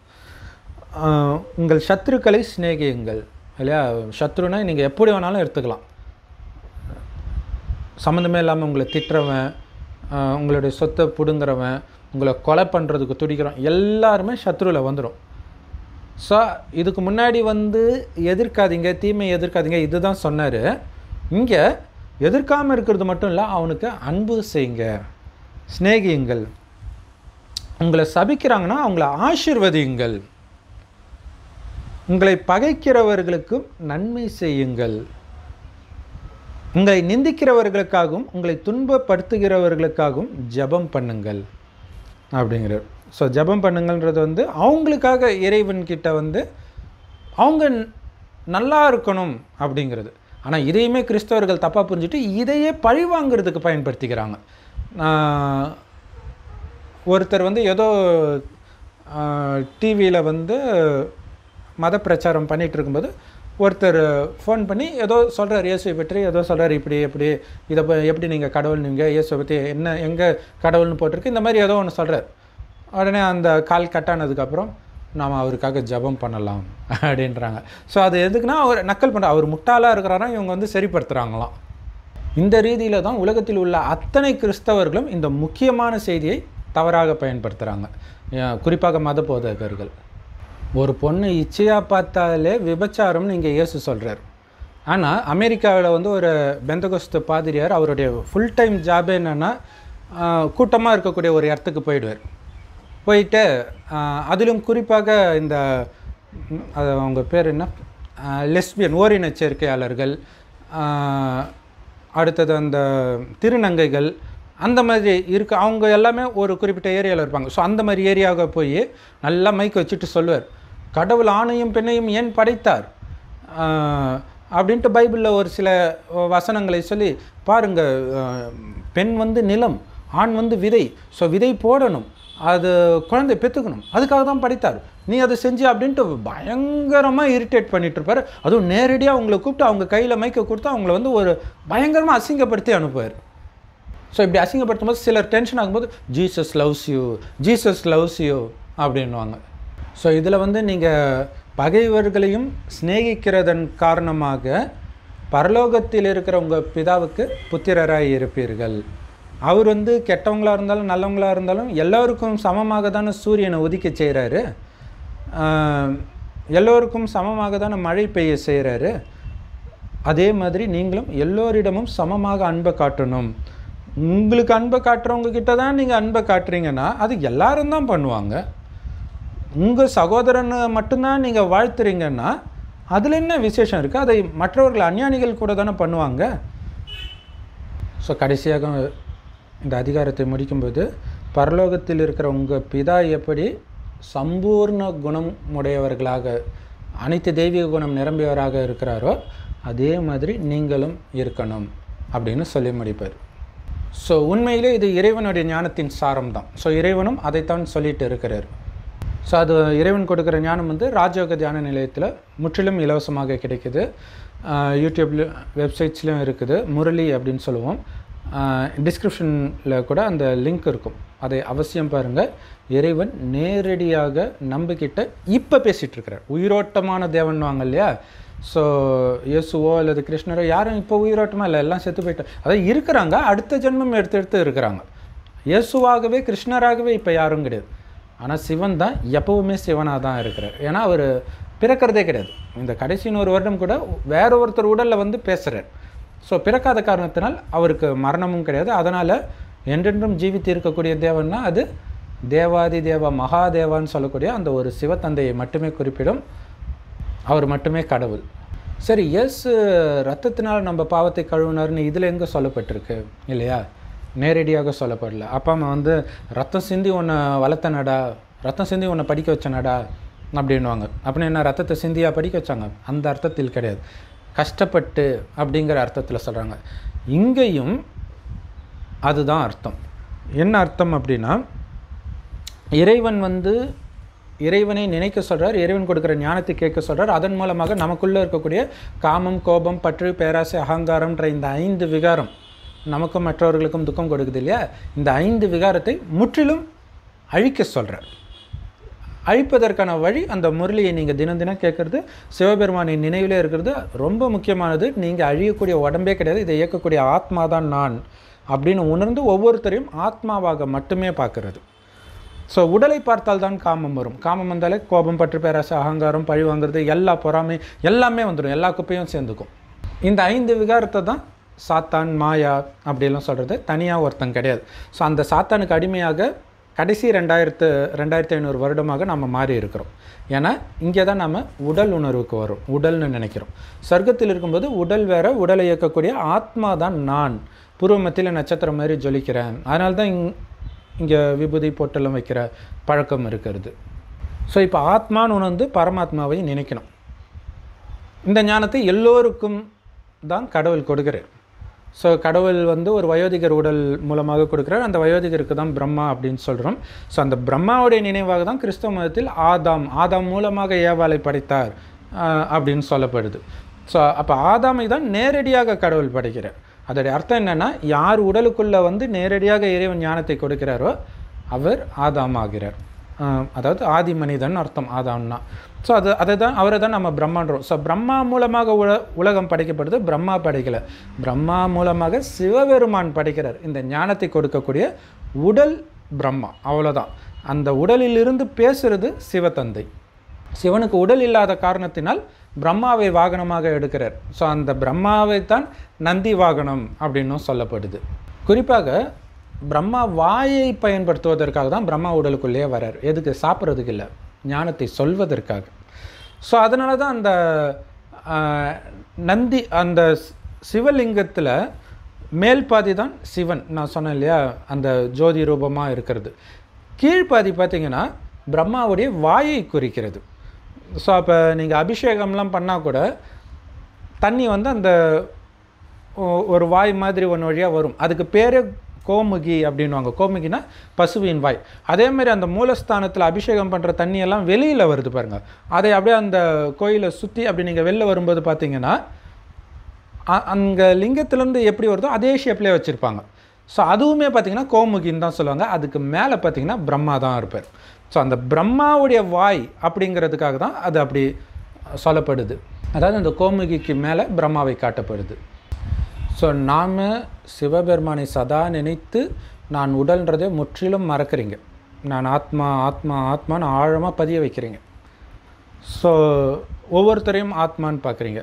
உங்கள் சத்துருக்களை சிநேகியுங்கள். இல்லையா? சத்ருனா நீங்கள் எப்படி வேணாலும் எடுத்துக்கலாம். சம்மந்தமே இல்லாமல் உங்களை திட்டுறவன் உங்களுடைய சொத்தை பிடுங்குறவன் உங்களை கொலை பண்ணுறதுக்கு துடிக்கிறோம் எல்லாருமே சத்ருவில் வந்துடும் ஸோ இதுக்கு முன்னாடி வந்து எதிர்க்காதீங்க தீமை எதிர்க்காதீங்க இதுதான் சொன்னார். இங்கே எதிர்க்காமல் இருக்கிறது மட்டும் இல்லை அவனுக்கு அன்பு செய்யுங்க சிநேகியுங்கள். உங்களை சபிக்கிறாங்கன்னா அவங்கள ஆசிர்வதியுங்கள். உங்களை பகைக்கிறவர்களுக்கும் நன்மை செய்யுங்கள். உங்களை நிந்திக்கிறவர்களுக்காகவும் உங்களை துன்பப்படுத்துகிறவர்களுக்காகவும் ஜெபம் பண்ணுங்கள் அப்படிங்கிறார். ஸோ ஜெபம் பண்ணுங்கள்ன்றது வந்து அவங்களுக்காக இறைவன்கிட்ட வந்து அவங்க நல்லா இருக்கணும் அப்படிங்கிறது. ஆனால் இதையுமே கிறிஸ்தவர்கள் தப்பாக புரிஞ்சுட்டு இதையே பழி வாங்கிறதுக்கு பயன்படுத்திக்கிறாங்க. ஒருத்தர் வந்து ஏதோ டிவியில் வந்து மத பிரச்சாரம் பண்ணிகிட்டு இருக்கும்போது ஒருத்தர் ஃபோன் பண்ணி ஏதோ சொல்கிறார் இயேசுவை பற்றி ஏதோ சொல்கிறார் இப்படி எப்படி இதை எப்படி நீங்கள் கடவுள் நீங்கள் இயேசுவை பற்றி என்ன எங்கே கடவுள்னு போட்டிருக்கு இந்த மாதிரி ஏதோ ஒன்று சொல்கிறார் உடனே அந்த கால் கட் ஆனதுக்கப்புறம் நாம் அவருக்காக ஜெபம் பண்ணலாம் அப்படின்றாங்க. ஸோ அது எதுக்குன்னா அவர் நக்கல் பண்ணுற அவர் முட்டாளாக இருக்கிறாரா இவங்க வந்து சரிப்படுத்துகிறாங்களாம் இந்த ரீதியில் தான் உலகத்தில் உள்ள அத்தனை கிறிஸ்தவர்களும் இந்த முக்கியமான செய்தியை தவறாக பயன்படுத்துகிறாங்க குறிப்பாக மத போதகர்கள். ஒரு பொண்ணு இச்சையாக பார்த்தாலே விபச்சாரம்னு இங்கே இயேசு சொல்கிறார் ஆனால் அமெரிக்காவில் வந்து ஒரு பெந்தகோஸ்து பாதிரியார் அவருடைய ஃபுல் டைம் ஜாபே என்னென்னா கூட்டமாக இருக்கக்கூடிய ஒரு இடத்துக்கு போயிடுவார். போயிட்டு அதிலும் குறிப்பாக இந்த அது அவங்க பேர் என்ன? லெஸ்பியன் ஓரின சேர்க்கையாளர்கள் அடுத்தது அந்த திருநங்கைகள் அந்த மாதிரி இருக்க. அவங்க எல்லாமே ஒரு குறிப்பிட்ட ஏரியாவில் இருப்பாங்க. ஸோ அந்த மாதிரி ஏரியாவுக்கு போய் நல்லா மைக் வச்சுட்டு சொல்லுவார். கடவுள் ஆணையும் பெண்ணையும் ஏன் படைத்தார்? அப்படின்ட்டு பைபிளில் ஒரு சில வசனங்களை சொல்லி பாருங்கள் பெண் வந்து நிலம் ஆண் வந்து விதை. ஸோ விதை போடணும். அது குழந்தை பெற்றுக்கணும். அதுக்காக தான் படித்தார். நீ அதை செஞ்சு அப்படின்ட்டு பயங்கரமாக இரிட்டேட் பண்ணிகிட்டு இருப்பார். அதுவும் நேரடியாக அவங்கள கூப்பிட்டு அவங்க கையில் மைக்க கொடுத்து அவங்கள வந்து ஒரு பயங்கரமாக அசிங்கப்படுத்தி அனுப்புவார். ஸோ இப்படி அசிங்கப்படுத்தும் போது சிலர் டென்ஷன் ஆகும்போது Jesus loves you Jesus loves you அப்படின்வாங்க ஸோ இதில் வந்து நீங்கள் பகைவர்களையும் சிநேகிக்கிறதன் காரணமாக பரலோகத்தில் இருக்கிற உங்கள் பிதாவுக்கு புத்திரராய் இருப்பீர்கள் அவர் வந்து கெட்டவங்களாக இருந்தாலும் நல்லவங்களாக இருந்தாலும் எல்லோருக்கும் சமமாக தானே சூரியனை ஒதுக்க செய்கிறாரு. எல்லோருக்கும் சமமாக தானே மழை பெய்ய செய்கிறாரு. அதே மாதிரி நீங்களும் எல்லோரிடமும் சமமாக அன்பை காட்டணும். உங்களுக்கு அன்பை காட்டுறவங்க கிட்ட தான் நீங்கள் அன்பை காட்டுறீங்கன்னா அது எல்லாரும் தான் பண்ணுவாங்க. உங்கள் சகோதரனை மட்டும்தான் நீங்கள் வாழ்த்துறீங்கன்னா அதில் என்ன விசேஷம் இருக்குது அதை மற்றவர்கள் அஞ்ஞானிகள் கூட தானே பண்ணுவாங்க. ஸோ கடைசியாக இந்த அதிகாரத்தை முடிக்கும்போது பரலோகத்தில் இருக்கிற உங்கள் பிதா எப்படி சம்பூர்ண குணம் உடையவர்களாக அனைத்து தெய்வீக குணம் நிரம்பியவராக இருக்கிறாரோ அதே மாதிரி நீங்களும் இருக்கணும் அப்படின்னு சொல்லி முடிப்பார். ஸோ உண்மையிலே இது இறைவனுடைய ஞானத்தின் சாரம் தான் ஸோ இறைவனும் அதைத்தான் சொல்லிட்டு இருக்கிறார். ஸோ அது இறைவன் கொடுக்குற ஞானம் வந்து ராஜயோக தியான நிலையத்தில் முற்றிலும் இலவசமாக கிடைக்குது. யூடியூப்லேயும் யூடியூப்ல வெப்சைட்ஸ்லையும் இருக்குது. முரளி அப்படின்னு சொல்லுவோம். டிஸ்கிரிப்ஷனில் கூட அந்த லிங்க் இருக்கும். அதை அவசியம் பாருங்கள் இறைவன் நேரடியாக நம்பிக்கிட்ட இப்போ பேசிகிட்ருக்கிறார் உயிரோட்டமான தேவன் வாங்க இல்லையா? ஸோ இயேசுவோ அல்லது கிருஷ்ணரோ யாரும் இப்போ உயிரோட்டமாக இல்லை. எல்லாம் செத்து போயிட்டோம் அதாவது இருக்கிறாங்க. அடுத்த ஜென்மம் எடுத்து எடுத்து இருக்கிறாங்க. இயேசுவாகவே கிருஷ்ணராகவே இப்போ யாரும் கிடையாது. ஆனால் சிவன் தான் எப்பவுமே சிவனாக தான் இருக்கிறார். ஏன்னா அவர் பிறக்கிறதே கிடையாது. இந்த கடைசி நூறு வருடம் கூட வேற ஒருத்தர் உடலில் வந்து பேசுகிறார் ஸோ பிறக்காத காரணத்தினால் அவருக்கு மரணமும் கிடையாது. அதனால் என்றென்றும் ஜீவித்து இருக்கக்கூடிய தேவன்னா அது தேவாதி தேவ மகாதேவான்னு சொல்லக்கூடிய அந்த ஒரு சிவத்தந்தையை மட்டுமே குறிப்பிடும். அவர் மட்டுமே கடவுள். சரி எஸ் ரத்தத்தினால் நம்ம பாவத்தை கழுவுனார்னு இதில் எங்கே சொல்லப்பட்டிருக்கு? இல்லையா? நேரடியாக சொல்லப்படல. அப்பா அம்மா வந்து ரத்தம் சிந்தி உன்னை வளர்த்தனடா? ரத்தம் சிந்தி உன்னை படிக்க வச்சனடா? அப்படின்வாங்க அப்படின்னு என்ன ரத்தத்தை சிந்தியாக படிக்க வச்சாங்க? அந்த அர்த்தத்தில் கிடையாது. கஷ்டப்பட்டு அப்படிங்கிற அர்த்தத்தில் சொல்கிறாங்க இங்கேயும் அதுதான் அர்த்தம். என்ன அர்த்தம் அப்படின்னா இறைவன் வந்து இறைவனை நினைக்க சொல்கிறார் இறைவன் கொடுக்குற ஞானத்தை கேட்க சொல்கிறார் அதன் மூலமாக நமக்குள்ளே இருக்கக்கூடிய காமம் கோபம் பற்று பேராசை அகங்காரம்ன்ற இந்த ஐந்து விகாரம் நமக்கும் மற்றவர்களுக்கும் துக்கம் கொடுக்குது இல்லையா? இந்த ஐந்து விகாரத்தை முற்றிலும் அழிக்க சொல்கிறார் அழிப்பதற்கான வழி அந்த முரளியை நீங்கள் தினம் தினம் கேட்குறது. சிவபெருமானின் நினைவிலே இருக்கிறது. ரொம்ப முக்கியமானது. நீங்கள் அழியக்கூடிய உடம்பே கிடையாது. இதை இயக்கக்கூடிய ஆத்மா தான் நான் அப்படின்னு உணர்ந்து ஒவ்வொருத்தரையும் ஆத்மாவாக மட்டுமே பார்க்கறது. ஸோ உடலை பார்த்தால் தான் காமம் வரும். காமம் வந்தாலே கோபம் பற்று பேராசை அகங்காரம் பழி வாங்குறது எல்லா பொறாமை எல்லாமே வந்துடும். எல்லா குப்பையும் சேர்ந்துக்கும். இந்த ஐந்து விகாரத்தை தான் சாத்தான் மாயா அப்படிலாம் சொல்கிறது தனியாக ஒருத்தன் கிடையாது. ஸோ அந்த சாத்தானுக்கு அடிமையாக கடைசி ரெண்டாயிரத்து ரெண்டாயிரத்தி ஐநூறு வருடமாக நம்ம மாறி இருக்கிறோம். ஏன்னா இங்கே தான் நம்ம உடல் உணர்வுக்கு வரும். உடல்னு நினைக்கிறோம். சொர்க்கத்தில் இருக்கும்போது உடல் வேற உடலை இயக்கக்கூடிய ஆத்மா தான் நான். பூர்வமத்தில் நட்சத்திரம் மாதிரி ஜொலிக்கிறேன். அதனால தான் இங் இங்கே விபூதி போட்டெல்லாம் வைக்கிற பழக்கம் இருக்கிறது. ஸோ இப்போ ஆத்மான்னு உணர்ந்து பரமாத்மாவை நினைக்கணும். இந்த ஞானத்தை எல்லோருக்கும் தான் கடவுள் கொடுக்கிறார். ஸோ கடவுள் வந்து ஒரு வயோதிகர் உடல் மூலமாக கொடுக்குறார். அந்த வயோதிகருக்கு தான் பிரம்மா அப்படின்னு சொல்கிறோம் ஸோ அந்த பிரம்மாவுடைய நினைவாக தான் கிறிஸ்தவ மதத்தில் ஆதாம் ஆதாம் மூலமாக ஏவாளை படைத்தார் அப்படின்னு சொல்லப்படுது. ஸோ அப்போ ஆதாமை தான் நேரடியாக கடவுள் படைக்கிறார். அதோடைய அர்த்தம் என்னென்னா யார் உடலுக்குள்ளே வந்து நேரடியாக இறைவன் ஞானத்தை கொடுக்கிறாரோ அவர் ஆதாம் ஆகிறார். அதாவது ஆதி மனிதன் அர்த்தம் ஆதாம்னா. ஸோ அது அதை தான் அவரை தான் நம்ம பிரம்மான்றோம். ஸோ பிரம்மா மூலமாக உல உலகம் படைக்கப்படுது பிரம்மா படைக்கலை. பிரம்மா மூலமாக சிவபெருமான் படைக்கிறார். இந்த ஞானத்தை கொடுக்கக்கூடிய உடல் பிரம்மா அவ்வளோதான் அந்த உடலிலிருந்து பேசுறது சிவத்தந்தை. சிவனுக்கு உடல் இல்லாத காரணத்தினால் பிரம்மாவை வாகனமாக எடுக்கிறார். ஸோ அந்த பிரம்மாவை தான் நந்தி வாகனம் அப்படின்னும் சொல்லப்படுது. குறிப்பாக பிரம்மா வாயை பயன்படுத்துவதற்காக தான் பிரம்மா உடலுக்குள்ளேயே வரார். எதுக்கு? சாப்பிட்றதுக்கு இல்லை. ஞானத்தை சொல்வதற்காக. ஸோ அதனால தான் அந்த நந்தி அந்த சிவலிங்கத்தில் மேல் பாதி தான் சிவன். நான் சொன்னேன் இல்லையா? அந்த ஜோதி ரூபமாக இருக்கிறது. கீழ்ப்பாதி பார்த்தீங்கன்னா பிரம்மாவுடைய வாயை குறிக்கிறது. ஸோ அப்போ நீங்கள் அபிஷேகம்லாம் பண்ணால் கூட தண்ணி வந்து அந்த ஒரு வாய் மாதிரி ஒன்று வழியாக வரும். அதுக்கு பேரே கோமுகி அப்படின்வாங்க கோமுகினா பசுவின் வாய். அதேமாரி அந்த மூலஸ்தானத்தில் அபிஷேகம் பண்ணுற தண்ணியெல்லாம் வெளியில் வருது பாருங்கள் அதை அப்படியே அந்த கோயிலை சுற்றி அப்படி நீங்கள் வெளில வரும்போது பார்த்தீங்கன்னா அ- அங்கே லிங்கத்திலேருந்து எப்படி வருதோ அதே ஷேப்லேயே வச்சுருப்பாங்க. ஸோ அதுவுமே பார்த்தீங்கன்னா கோமுகின்னு தான் சொல்லுவாங்க. அதுக்கு மேலே பார்த்தீங்கன்னா பிரம்மா தான் இருப்பார். ஸோ அந்த பிரம்மாவுடைய வாய் அப்படிங்கிறதுக்காக தான் அது அப்படி சொல்லப்படுது. அதாவது அந்த கோமுகிக்கு மேலே பிரம்மாவை காட்டப்படுது. ஸோ நாம் சிவபெருமானை சதா நினைத்து நான் உடல்ன்றதை முற்றிலும் மறக்கிறீங்க. நான் ஆத்மா ஆத்மா ஆத்மான்னு ஆழமாக பதிய வைக்கிறீங்க. ஸோ ஒவ்வொருத்தரையும் ஆத்மான்னு பார்க்குறீங்க.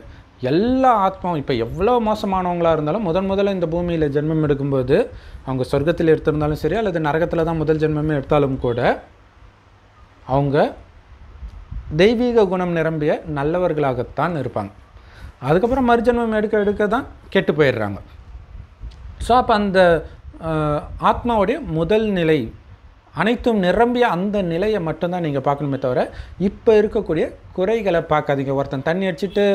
எல்லா ஆத்மாவும் இப்போ எவ்வளோ மோசமானவங்களாக இருந்தாலும் முதன் முதல்ல இந்த பூமியில் ஜென்மம் எடுக்கும்போது அவங்க சொர்க்கத்தில் எடுத்திருந்தாலும் சரி அல்லது நரகத்தில் தான் முதல் ஜென்மமே எடுத்தாலும் கூட அவங்க தெய்வீக குணம் நிரம்பிய நல்லவர்களாகத்தான் இருப்பாங்க. அதுக்கப்புறம் மறுஜென்மம் எடுக்க எடுக்க தான் கெட்டு போயிடுறாங்க. ஸோ அப்போ அந்த ஆத்மாவுடைய முதல் நிலை அனைத்தும் நிரம்பிய அந்த நிலையை மட்டும்தான் நீங்கள் பார்க்கணுமே தவிர இப்போ இருக்கக்கூடிய குறைகளை பார்க்காதீங்க. ஒருத்தன் தண்ணி அடிச்சுட்டு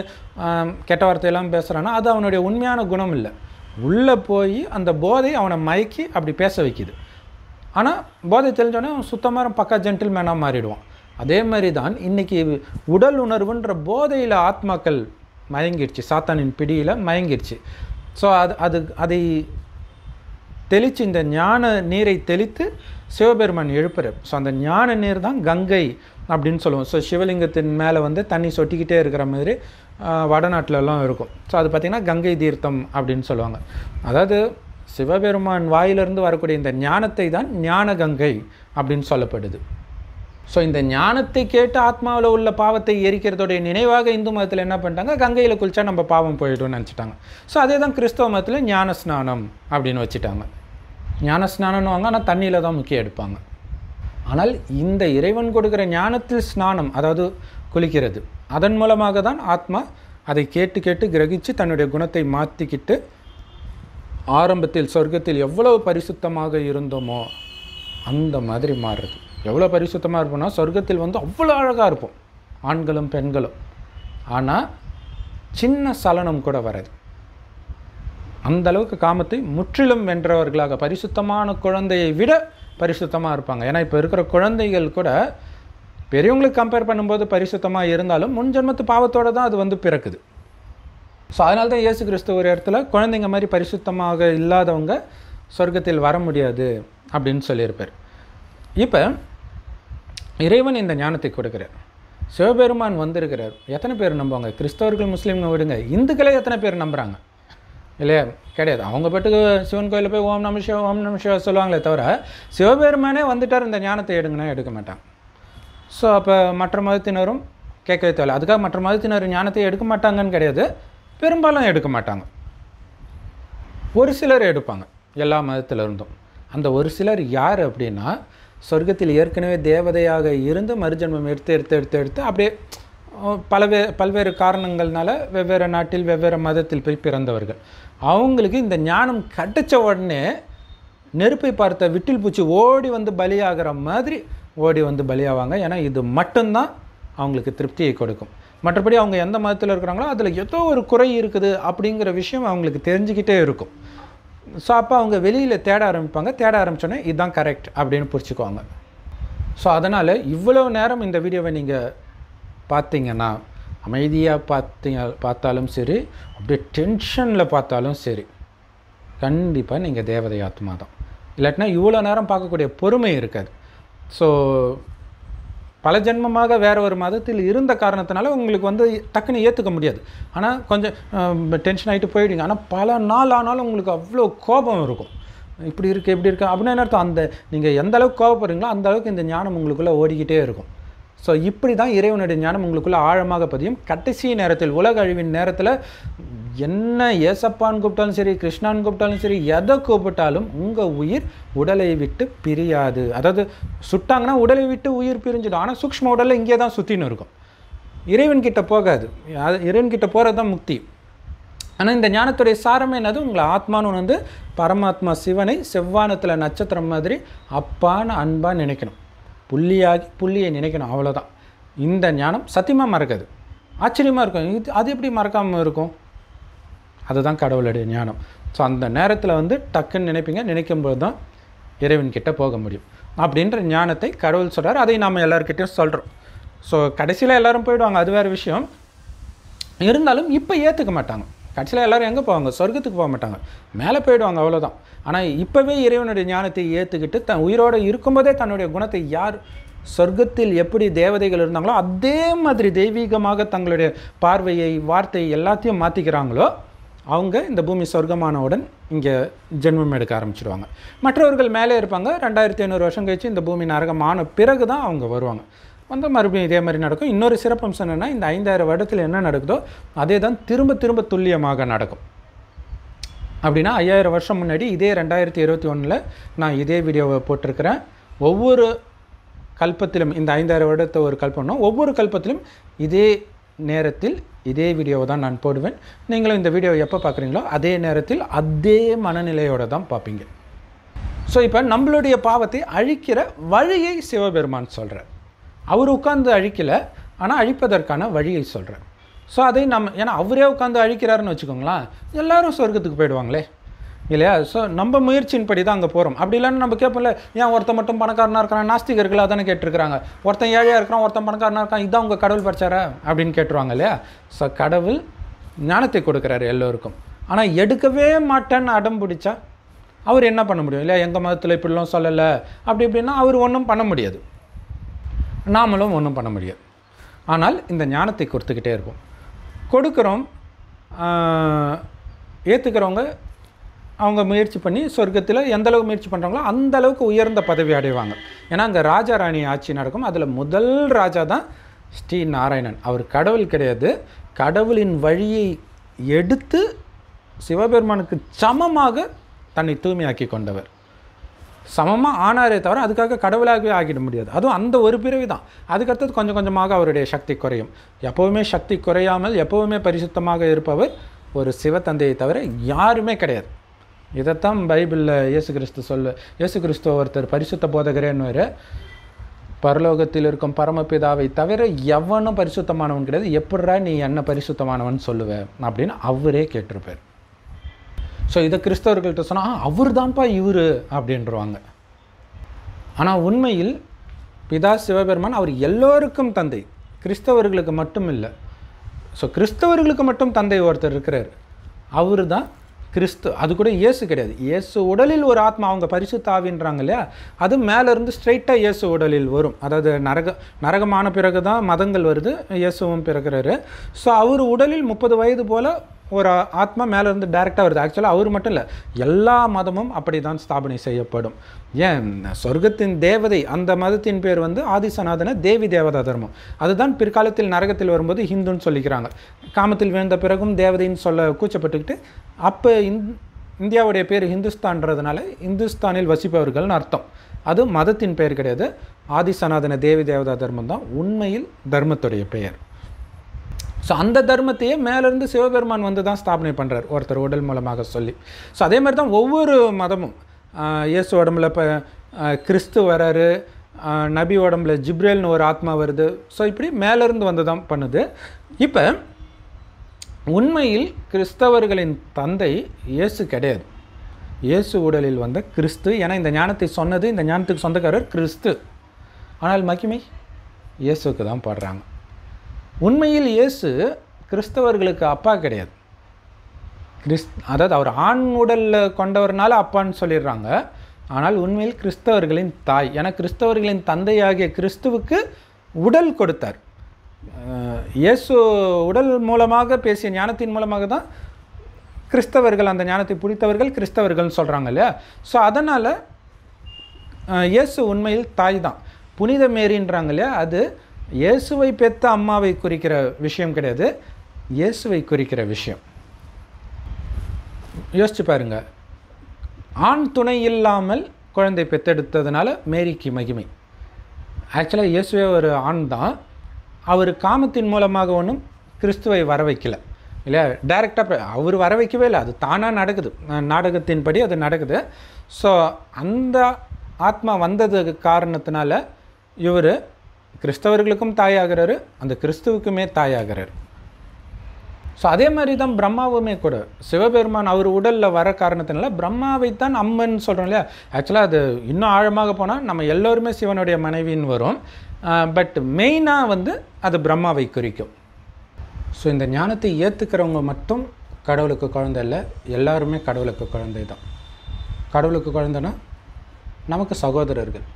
கெட்ட வார்த்தையெல்லாம் பேசுகிறான்னா அது அவனுடைய உண்மையான குணம் இல்லை. உள்ளே போய் அந்த போதை அவனை மயக்கி அப்படி பேச வைக்குது. ஆனால் போதை தெரிஞ்சோடனே அவன் சுத்தமாக பக்கா ஜென்டில்மேனாக மாறிடுவான். அதே மாதிரி தான் இன்றைக்கி உடல் உணர்வுன்ற போதையில் ஆத்மாக்கள் மயங்கிடுச்சு. சாத்தானின் பிடியில் மயங்கிடுச்சு. ஸோ அது அது அதை தெளித்து இந்த ஞான நீரை தெளித்து சிவபெருமான் எழுப்புறார் ஸோ அந்த ஞான நீர் தான் கங்கை அப்படின்னு சொல்லுவோம். ஸோ சிவலிங்கத்தின் மேலே வந்து தண்ணி சொட்டிக்கிட்டே இருக்கிற மாதிரி வடநாட்டிலலாம் இருக்கும். ஸோ அது பார்த்திங்கன்னா கங்கை தீர்த்தம் அப்படின்னு சொல்லுவாங்க. அதாவது சிவபெருமான் வாயிலிருந்து வரக்கூடிய இந்த ஞானத்தை தான் ஞான கங்கை அப்படின்னு சொல்லப்படுது. ஸோ இந்த ஞானத்தை கேட்டு ஆத்மாவில் உள்ள பாவத்தை எரிக்கிறதோடைய நினைவாக இந்து மதத்தில் என்ன பண்ணிட்டாங்க? கங்கையில் குளிச்சா நம்ம பாவம் போயிடும்னு நினச்சிட்டாங்க. ஸோ அதே தான் கிறிஸ்தவ மதத்தில் ஞான ஸ்நானம் அப்படின்னு வச்சுட்டாங்க. ஞான ஸ்நானம்னுவாங்க ஆனால் தண்ணியில் தான் முக்கியம் எடுப்பாங்க. ஆனால் இந்த இறைவன் கொடுக்குற ஞானத்தில் ஸ்நானம் அதாவது குளிக்கிறது அதன் மூலமாக தான் ஆத்மா அதை கேட்டு கேட்டு கிரகித்து தன்னுடைய குணத்தை மாற்றிக்கிட்டு ஆரம்பத்தில் சொர்க்கத்தில் எவ்வளவு பரிசுத்தமாக இருந்தோமோ அந்த மாதிரி மாறுறது எவ்வளோ பரிசுத்தமாக இருப்போம்னா சொர்க்கத்தில் வந்து அவ்வளோ அழகாக இருப்போம். ஆண்களும் பெண்களும். ஆனால் சின்ன சலனம் கூட வராது. அந்த அளவுக்கு காமத்தை முற்றிலும் வென்றவர்களாக பரிசுத்தமான குழந்தையை விட பரிசுத்தமாக இருப்பாங்க. ஏன்னா இப்போ இருக்கிற குழந்தைகள் கூட பெரியவங்களுக்கு கம்பேர் பண்ணும்போது பரிசுத்தமாக இருந்தாலும் முன் ஜென்மத்து பாவத்தோடு தான் அது வந்து பிறக்குது. ஸோ அதனால தான் இயேசு கிறிஸ்து ஒரு இடத்துல குழந்தைங்க மாதிரி பரிசுத்தமாக இல்லாதவங்க சொர்க்கத்தில் வர முடியாது அப்படின்னு சொல்லியிருப்பார். இப்போ இறைவன் இந்த ஞானத்தை கொடுக்கிறார். சிவபெருமான் வந்திருக்கிறார். எத்தனை பேர் நம்புவாங்க? கிறிஸ்தவர்கள் முஸ்லீம்ங்க விடுங்க. இந்துக்களே எத்தனை பேர் நம்புகிறாங்க இல்லையா? கிடையாது. அவங்க பாட்டுக்கு சிவன் கோயிலில் போய் ஓம் நம சிவ ஓம் நம சிவ சொல்லுவாங்களே தவிர சிவபெருமானே வந்துட்டார் இந்த ஞானத்தை எடுங்கன்னா எடுக்க மாட்டாங்க ஸோ அப்போ மற்ற மதத்தினரும் கேட்கவே தேவையில்லை. அதுக்காக மற்ற மதத்தினர் ஞானத்தை எடுக்க மாட்டாங்கன்னு கிடையாது. பெரும்பாலும் எடுக்க மாட்டாங்க. ஒரு சிலர் எடுப்பாங்க. எல்லா மதத்திலிருந்தும். அந்த ஒரு சிலர் யார் அப்படின்னா சொர்க்கத்தில் ஏற்கனவே தேவதையாக இருந்து மறுஜன்மம் எடுத்து எடுத்து எடுத்து எடுத்து அப்படியே பலவே பல்வேறு காரணங்கள்னால வெவ்வேறு நாட்டில் வெவ்வேறு மதத்தில் போய் பிறந்தவர்கள். அவங்களுக்கு இந்த ஞானம் கிடைச்ச உடனே நெருப்பை பார்த்த விட்டில் பூச்சி ஓடி வந்து பலியாகிற மாதிரி ஓடி வந்து பலியாவாங்க. ஏன்னா இது மட்டும்தான் அவங்களுக்கு திருப்தியை கொடுக்கும். மற்றபடி அவங்க எந்த மதத்தில் இருக்கிறாங்களோ அதில் ஏதோ ஒரு குறை இருக்குது அப்படிங்கிற விஷயம் அவங்களுக்கு தெரிஞ்சுக்கிட்டே இருக்கும். ஸோ அப்போ அவங்க வெளியில் தேட ஆரம்பிப்பாங்க. தேட ஆரம்பித்தோன்னே இதுதான் கரெக்ட் அப்படின்னு புரிச்சுக்குவாங்க ஸோ அதனால் இவ்வளோ நேரம் இந்த வீடியோவை நீங்கள் பார்த்தீங்கன்னா அமைதியாக பார்த்தீங்க பார்த்தாலும் சரி அப்படியே டென்ஷனில் பார்த்தாலும் சரி கண்டிப்பாக நீங்கள் தேவதை ஆத்மா தான். இல்லாட்டினா இவ்வளோ நேரம் பார்க்கக்கூடிய பொறுமை இருக்காது. ஸோ பல ஜென்மமாக வேற ஒரு மதத்தில் இருந்த காரணத்தினால உங்களுக்கு வந்து டக்குன்னு ஏற்றுக்க முடியாது. ஆனால் கொஞ்சம் டென்ஷன் ஆகிட்டு போயிடுங்க. ஆனால் பல நாள் ஆனாலும் உங்களுக்கு அவ்வளோ கோபம் இருக்கும். இப்படி இருக்குது இப்படி இருக்குது அப்படின்னு என்ன அர்த்தம்? அந்த நீங்கள் எந்த அளவுக்கு கோபப்படுறீங்களோ அந்த அளவுக்கு இந்த ஞானம் உங்களுக்குள்ளே ஓடிக்கிட்டே இருக்கும். ஸோ இப்படி தான் இறைவனுடைய ஞானம் உங்களுக்குள்ளே ஆழமாக பதியும். கடைசி நேரத்தில் உலக அழிவின் நேரத்தில் என்ன ஏசப்பான்னு கூப்பிட்டாலும் சரி கிருஷ்ணான்னு கூப்பிட்டாலும் சரி எதை கூப்பிட்டாலும் உங்கள் உயிர் உடலை விட்டு பிரியாது. அதாவது சுட்டாங்கன்னா உடலை விட்டு உயிர் பிரிஞ்சிடும். ஆனால் சூக்ஷ்ம உடலில் இங்கே தான் சுற்றின்னு இருக்கும். இறைவன்கிட்ட போகாது. அது போகிறது தான் முக்தி. ஆனால் இந்த ஞானத்துடைய சாரம் என்னது? உங்களை ஆத்மான்னு வந்து பரமாத்மா சிவனை செவ்வானத்தில் நட்சத்திரம் மாதிரி அப்பான்னு அன்பாக நினைக்கணும். புள்ளியாகி புள்ளியை நினைக்கணும். அவ்வளோதான் இந்த ஞானம் சத்தியமாக மறக்காது. ஆச்சரியமாக இருக்கும். இது அது எப்படி மறக்காமல் இருக்கும்? அதுதான் கடவுளுடைய ஞானம். ஸோ அந்த நேரத்தில் வந்து டக்குன்னு நினைப்பீங்க நினைக்கும்போது தான் இறைவன்கிட்ட போக முடியும். அப்படின்ற ஞானத்தை கடவுள் சொல்கிறார் அதை நாம் எல்லாருக்கிட்டையும் சொல்கிறோம் ஸோ கடைசியில் எல்லோரும் போயிடுவாங்க. அது வேறு விஷயம். இருந்தாலும் இப்போ ஏற்றுக்க மாட்டாங்க. கடைசியில் எல்லோரும் எங்கே போவாங்க? சொர்க்கத்துக்கு போக மாட்டாங்க. மேலே போயிடுவாங்க அவ்வளோதான் ஆனால் இப்போவே இறைவனுடைய ஞானத்தை ஏற்றுக்கிட்டு தன் உயிரோடு இருக்கும்போதே தன்னுடைய குணத்தை யார் சொர்க்கத்தில் எப்படி தேவதைகள் இருந்தாங்களோ அதே மாதிரி தெய்வீகமாக தங்களுடைய பார்வையை வார்த்தை எல்லாத்தையும் மாற்றிக்கிறாங்களோ அவங்க இந்த பூமி சொர்க்கமானவுடன் இங்கே ஜென்மம் எடுக்க ஆரம்பிச்சிடுவாங்க மற்றவர்கள் மேலே இருப்பாங்க. ரெண்டாயிரத்தி ஐநூறு வருஷம் கழிச்சு இந்த பூமி நரகமான பிறகு தான் அவங்க வருவாங்க. வந்து மறுபடியும் இதே மாதிரி நடக்கும். இன்னொரு சிறப்பம்சம் என்னென்னா இந்த ஐந்தாயிரம் வருடத்தில் என்ன நடக்குதோ அதே தான் திரும்ப திரும்ப துல்லியமாக நடக்கும். அப்படின்னா ஐயாயிரம் வருஷம் முன்னாடி இதே ரெண்டாயிரத்தி இருபத்தி ஒன்றில் நான் இதே வீடியோவை போட்டிருக்கிறேன். ஒவ்வொரு கல்பத்திலும் இந்த ஐந்தாயிரம் வருடத்தை ஒரு கல்பம்னா ஒவ்வொரு கல்பத்திலும் இதே நேரத்தில் இதே வீடியோவை தான் நான் போடுவேன். நீங்களும் இந்த வீடியோவை எப்போ பார்க்குறீங்களோ அதே நேரத்தில் அதே மனநிலையோடு தான் பார்ப்பீங்க. ஸோ இப்போ நம்மளுடைய பாவத்தை அழிக்கிற வழியை சிவபெருமான் சொல்கிறார் அவர் உட்கார்ந்து அழிக்கலை ஆனால் அழிப்பதற்கான வழியை சொல்கிறார் ஸோ அதை நம்ம ஏன்னா அவரே உட்காந்து அழிக்கிறாருன்னு வச்சுக்கோங்களேன் எல்லாரும் சொர்க்கத்துக்கு போயிடுவாங்களே. இல்லையா? ஸோ நம்ம முயற்சியின்படி தான் அங்கே போகிறோம் அப்படி இல்லைன்னு நம்ம கேட்போம்ல ஏன் ஒருத்தன் மட்டும் பணக்காரனாக இருக்கிறான்? நாஸ்திகர்கள் அதானே கேட்டிருக்கிறாங்க. ஒருத்தன் ஏழையாக இருக்கிறான் ஒருத்தன் பணக்காரனாக இருக்கான் இதான் உங்கள் கடவுள் படிச்சாரா? அப்படின்னு கேட்டுருவாங்க இல்லையா? ஸோ கடவுள் ஞானத்தை கொடுக்குறாரு எல்லோருக்கும். ஆனால் எடுக்கவே மாட்டேன்னு அடம் பிடிச்சா அவர் என்ன பண்ண முடியும்? இல்லையா எங்கள் மதத்தில் இப்படிலாம் சொல்லலை. அப்படி இப்படின்னா அவர் ஒன்றும் பண்ண முடியாது. நாமளும் ஒன்றும் பண்ண முடியாது. ஆனால் இந்த ஞானத்தை கொடுத்துக்கிட்டே இருப்போம். கொடுக்குறோம் ஏற்றுக்கிறவங்க அவங்க முயற்சி பண்ணி சொர்க்கத்தில் எந்த அளவுக்கு முயற்சி பண்ணுறாங்களோ அந்த அளவுக்கு உயர்ந்த பதவி அடைவாங்க. ஏன்னா அங்கே ராஜா ராணி ஆட்சி நடக்கும். அதில் முதல் ராஜா தான் ஸ்ரீ நாராயணன். அவர் கடவுள் கிடையாது. கடவுளின் வழியை எடுத்து சிவபெருமானுக்கு சமமாக தன்னை தூய்மையாக்கி கொண்டவர். சமமாக ஆனாரே தவிர அதுக்காக கடவுளாகவே ஆகிட முடியாது. அதுவும் அந்த ஒரு பிறவி தான். அதுக்கடுத்தது கொஞ்சம் கொஞ்சமாக அவருடைய சக்தி குறையும். எப்போவுமே சக்தி குறையாமல் எப்போவுமே பரிசுத்தமாக இருப்பவர் ஒரு சிவத்தந்தையை தவிர யாருமே கிடையாது. இதைத்தான் பைபிளில் இயேசு கிறிஸ்து சொல்லு. இயேசு கிறிஸ்து ஒருத்தர் பரிசுத்த போதகரேன்னு பரலோகத்தில் இருக்கும் பரமபிதாவை தவிர எவனும் பரிசுத்தமானவன் கிடையாது. எப்படா நீ என்ன பரிசுத்தமானவன் சொல்லுவ? அப்படின்னு அவரே கேட்டிருப்பார். ஸோ இதை கிறிஸ்தவர்கள்ட்ட சொன்னால் அவர் தான்ப்பா இவர் அப்படின்றவாங்க. ஆனால் உண்மையில் பிதா சிவபெருமான் அவர் எல்லோருக்கும் தந்தை. கிறிஸ்தவர்களுக்கு மட்டும் இல்லை ஸோ கிறிஸ்தவர்களுக்கு மட்டும் தந்தை ஒருத்தர் இருக்கிறார். அவர் தான் கிறிஸ்து அது கூட இயேசு கிடையாது. இயேசு உடலில் ஒரு ஆத்மா அவங்க பரிசுத்தாவின்றாங்க இல்லையா அது மேலேருந்து ஸ்ட்ரைட்டாக இயேசு உடலில் வரும். அதாவது நரக நரகமான பிறகு தான் மதங்கள் வருது இயேசுவும் பிறகுறாரு ஸோ அவர் உடலில் முப்பது வயது போல் ஒரு ஆத்மா மேலேருந்து டைரெக்டாக வருது. ஆக்சுவலாக அவர் மட்டும் இல்லை எல்லா மதமும் அப்படி தான் ஸ்தாபனை செய்யப்படும். ஏன்? சொர்க்கத்தின் தேவதை அந்த மதத்தின் பேர் வந்து ஆதிசநாதன தேவி தேவதா தர்மம். அதுதான் பிற்காலத்தில் நரகத்தில் வரும்போது ஹிந்துன்னு சொல்லிக்கிறாங்க. காமத்தில் விழுந்த பிறகும் தேவதைன்னு சொல்ல கூச்சப்பட்டுக்கிட்டு அப்போ இந் இந்தியாவுடைய பேர் ஹிந்துஸ்தான்றதுனால இந்துஸ்தானில் வசிப்பவர்கள்னு அர்த்தம். அது மதத்தின் பெயர் கிடையாது. ஆதிசநாதன தேவி தேவதா தர்மம் தான் உண்மையில் தர்மத்துடைய பெயர். ஸோ அந்த தர்மத்தையே மேலேருந்து சிவபெருமான் வந்து தான் ஸ்தாபனை பண்ணுறார் ஒருத்தர் உடல் மூலமாக சொல்லி. ஸோ அதே மாதிரி தான் ஒவ்வொரு மதமும் இயேசு உடம்புல இப்போ கிறிஸ்து வராரு நபி உடம்புல ஜிப்ரேல்னு ஒரு ஆத்மா வருது. ஸோ இப்படி மேலேருந்து வந்து தான் பண்ணுது. இப்போ உண்மையில் கிறிஸ்தவர்களின் தந்தை இயேசு கிடையாது. இயேசு உடலில் வந்த கிறிஸ்து ஏன்னா இந்த ஞானத்தை சொன்னது இந்த ஞானத்துக்கு சொந்தக்காரர் கிறிஸ்து. ஆனால் மகிமை இயேசுக்கு தான் பாடுறாங்க. உண்மையில் இயேசு கிறிஸ்தவர்களுக்கு அப்பா கிடையாது. கிறிஸ் அதாவது அவர் ஆண் உடலில் கொண்டவர்னால அப்பான்னு சொல்லிடுறாங்க. ஆனால் உண்மையில் கிறிஸ்தவர்களின் தாய் ஏன்னா கிறிஸ்தவர்களின் தந்தையாகிய கிறிஸ்துவுக்கு உடல் கொடுத்தார். இயேசு உடல் மூலமாக பேசிய ஞானத்தின் மூலமாக தான் கிறிஸ்தவர்கள் அந்த ஞானத்தை பிடித்தவர்கள் கிறிஸ்தவர்கள்னு சொல்கிறாங்க இல்லையா? ஸோ அதனால் இயேசு உண்மையில் தாய் தான். புனித மேரின்றாங்க இல்லையா? அது இயேசுவை பெத்த அம்மாவை குறிக்கிற விஷயம் கிடையாது. இயேசுவை குறிக்கிற விஷயம். யோசிச்சு பாருங்க. ஆண் துணை இல்லாமல் குழந்தை பெத்தெடுத்ததுனால மேரிக்கு மகிமை. ஆக்சுவலாக இயேசுவே ஒரு ஆண் தான். அவர் காமத்தின் மூலமாக ஒன்றும் கிறிஸ்துவை வர வைக்கல இல்லையா டைரெக்டாக அவர் வர வைக்கவே இல்லை. அது தானாக நடக்குது. நாடகத்தின்படி அது நடக்குது. ஸோ அந்த ஆத்மா வந்தது காரணத்தினால இவர் கிறிஸ்தவர்களுக்கும் தாயாகிறாரு அந்த கிறிஸ்துவுக்குமே தாயாகிறார். ஸோ அதே மாதிரி தான் பிரம்மாவுமே கூட. சிவபெருமான் அவர் உடலில் வர காரணத்தினால பிரம்மாவை தான் அம்மன் சொல்கிறோம் இல்லையா? ஆக்சுவலாக அது இன்னும் ஆழமாக போனால் நம்ம எல்லோருமே சிவனுடைய மனைவின்னு வரும். பட் மெயினாக வந்து அது பிரம்மாவை குறிக்கும். ஸோ இந்த ஞானத்தை ஏற்றுக்கிறவங்க மட்டும் கடவுளுக்கு குழந்தை இல்லை எல்லாருமே கடவுளுக்கு குழந்தை தான் கடவுளுக்கு குழந்தைன்னா நமக்கு சகோதரர்கள்.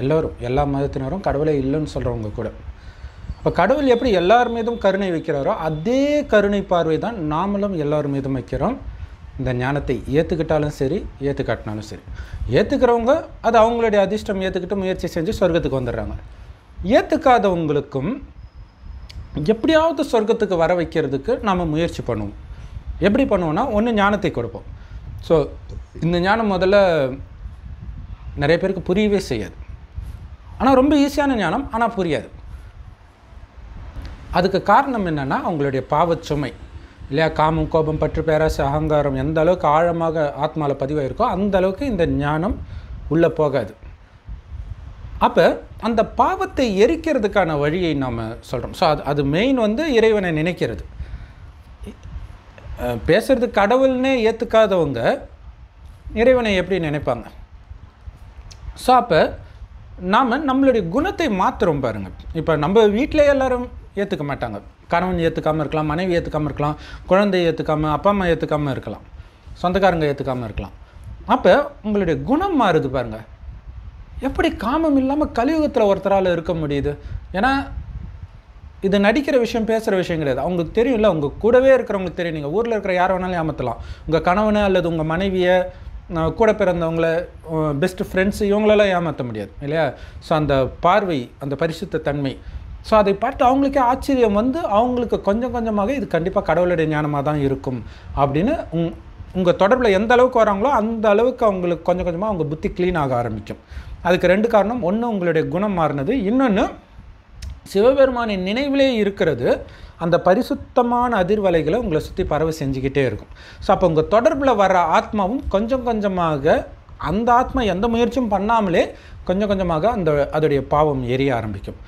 எல்லோரும் எல்லா மதத்தினரும் கடவுளே இல்லைன்னு சொல்கிறவங்க கூட. இப்போ கடவுள் எப்படி எல்லார் மீதும் கருணை வைக்கிறாரோ அதே கருணை பார்வை தான் நாமளும் எல்லார் மீதும் வைக்கிறோம். இந்த ஞானத்தை ஏற்றுக்கிட்டாலும் சரி ஏற்றுக்காட்டினாலும் சரி. ஏற்றுக்கிறவங்க அது அவங்களுடைய அதிர்ஷ்டம் ஏற்றுக்கிட்டு முயற்சி செஞ்சு சொர்க்கத்துக்கு வந்துடுறாங்க. ஏற்றுக்காதவங்களுக்கும் எப்படியாவது சொர்க்கத்துக்கு வர வைக்கிறதுக்கு நாம் முயற்சி பண்ணுவோம். எப்படி பண்ணுவோம்னா ஒன்று ஞானத்தை கொடுப்போம். ஸோ இந்த ஞானம் முதல்ல நிறைய பேருக்கு புரியவே செய்யாது. ஆனால் ரொம்ப ஈஸியான ஞானம் ஆனால் புரியாது. அதுக்கு காரணம் என்னென்னா அவங்களுடைய பாவச்சுமை. இல்லையா? காமம் கோபம் பற்று பேராசை அகங்காரம் எந்த அளவுக்கு ஆழமாக ஆத்மாவில் பதிவாயிருக்கோ அந்த அளவுக்கு இந்த ஞானம் உள்ளே போகாது. அப்போ அந்த பாவத்தை எரிக்கிறதுக்கான வழியை நாம் சொல்கிறோம் ஸோ அது அது மெயின் வந்து இறைவனை நினைக்கிறது. பேசுகிறது பேசுறது கடவுள்னே ஏற்றுக்காதவங்க இறைவனை எப்படி நினைப்பாங்க? ஸோ அப்போ நாம் நம்மளுடைய குணத்தை மாற்றுறோம் பாருங்கள் இப்போ நம்ம வீட்டிலே எல்லோரும் ஏற்றுக்க மாட்டாங்க. கணவன் ஏற்றுக்காமல் இருக்கலாம் மனைவி ஏற்றுக்காமல் இருக்கலாம் குழந்தை ஏற்றுக்காமல் அப்பா அம்மா ஏற்றுக்காமல் இருக்கலாம் சொந்தக்காரங்க ஏற்றுக்காமல் இருக்கலாம். அப்போ உங்களுடைய குணம் மாறுது பாருங்கள் எப்படி காமம் இல்லாமல் கலியுகத்தில் ஒருத்தரால் இருக்க முடியுது? ஏன்னா இது நடிக்கிற விஷயம் பேசுகிற விஷயம் கிடையாது. அவங்களுக்கு தெரியும்ல உங்கள் கூடவே இருக்கிறவங்களுக்கு தெரியும். நீங்கள் ஊரில் இருக்கிற யாரை வேணாலும் ஏமாற்றலாம் உங்கள் கணவனை அல்லது உங்கள் மனைவியை கூட பிறந்தவங்கள பெஸ்ட் ஃப்ரெண்ட்ஸ் இவங்களெல்லாம் ஏமாற்ற முடியாது இல்லையா? ஸோ அந்த பார்வை அந்த பரிசுத்த தன்மை. ஸோ அதை பார்த்து அவங்களுக்கே ஆச்சரியம் வந்து அவங்களுக்கு கொஞ்சம் கொஞ்சமாக இது கண்டிப்பாக கடவுளுடைய ஞானமாக தான் இருக்கும் அப்படின்னு உங் உங்கள் தொடர்பில் எந்த அளவுக்கு வராங்களோ அந்த அளவுக்கு அவங்களுக்கு கொஞ்சம் கொஞ்சமாக அவங்க புத்தி க்ளீன் ஆக ஆரம்பிக்கும். அதுக்கு ரெண்டு காரணம். ஒன்று உங்களுடைய குணம் மாறினது. இன்னொன்று சிவபெருமானின் நினைவிலே இருக்கிறது அந்த பரிசுத்தமான அதிர்வலைகளை உங்களை சுற்றி பறவை செஞ்சுக்கிட்டே இருக்கும். ஸோ அப்போ உங்கள் தொடர்பில் வர ஆத்மாவும் கொஞ்சம் கொஞ்சமாக அந்த ஆத்மா எந்த முயற்சியும் பண்ணாமலே கொஞ்சம் கொஞ்சமாக அந்த அதோடைய பாவம் எரிய ஆரம்பிக்கும்.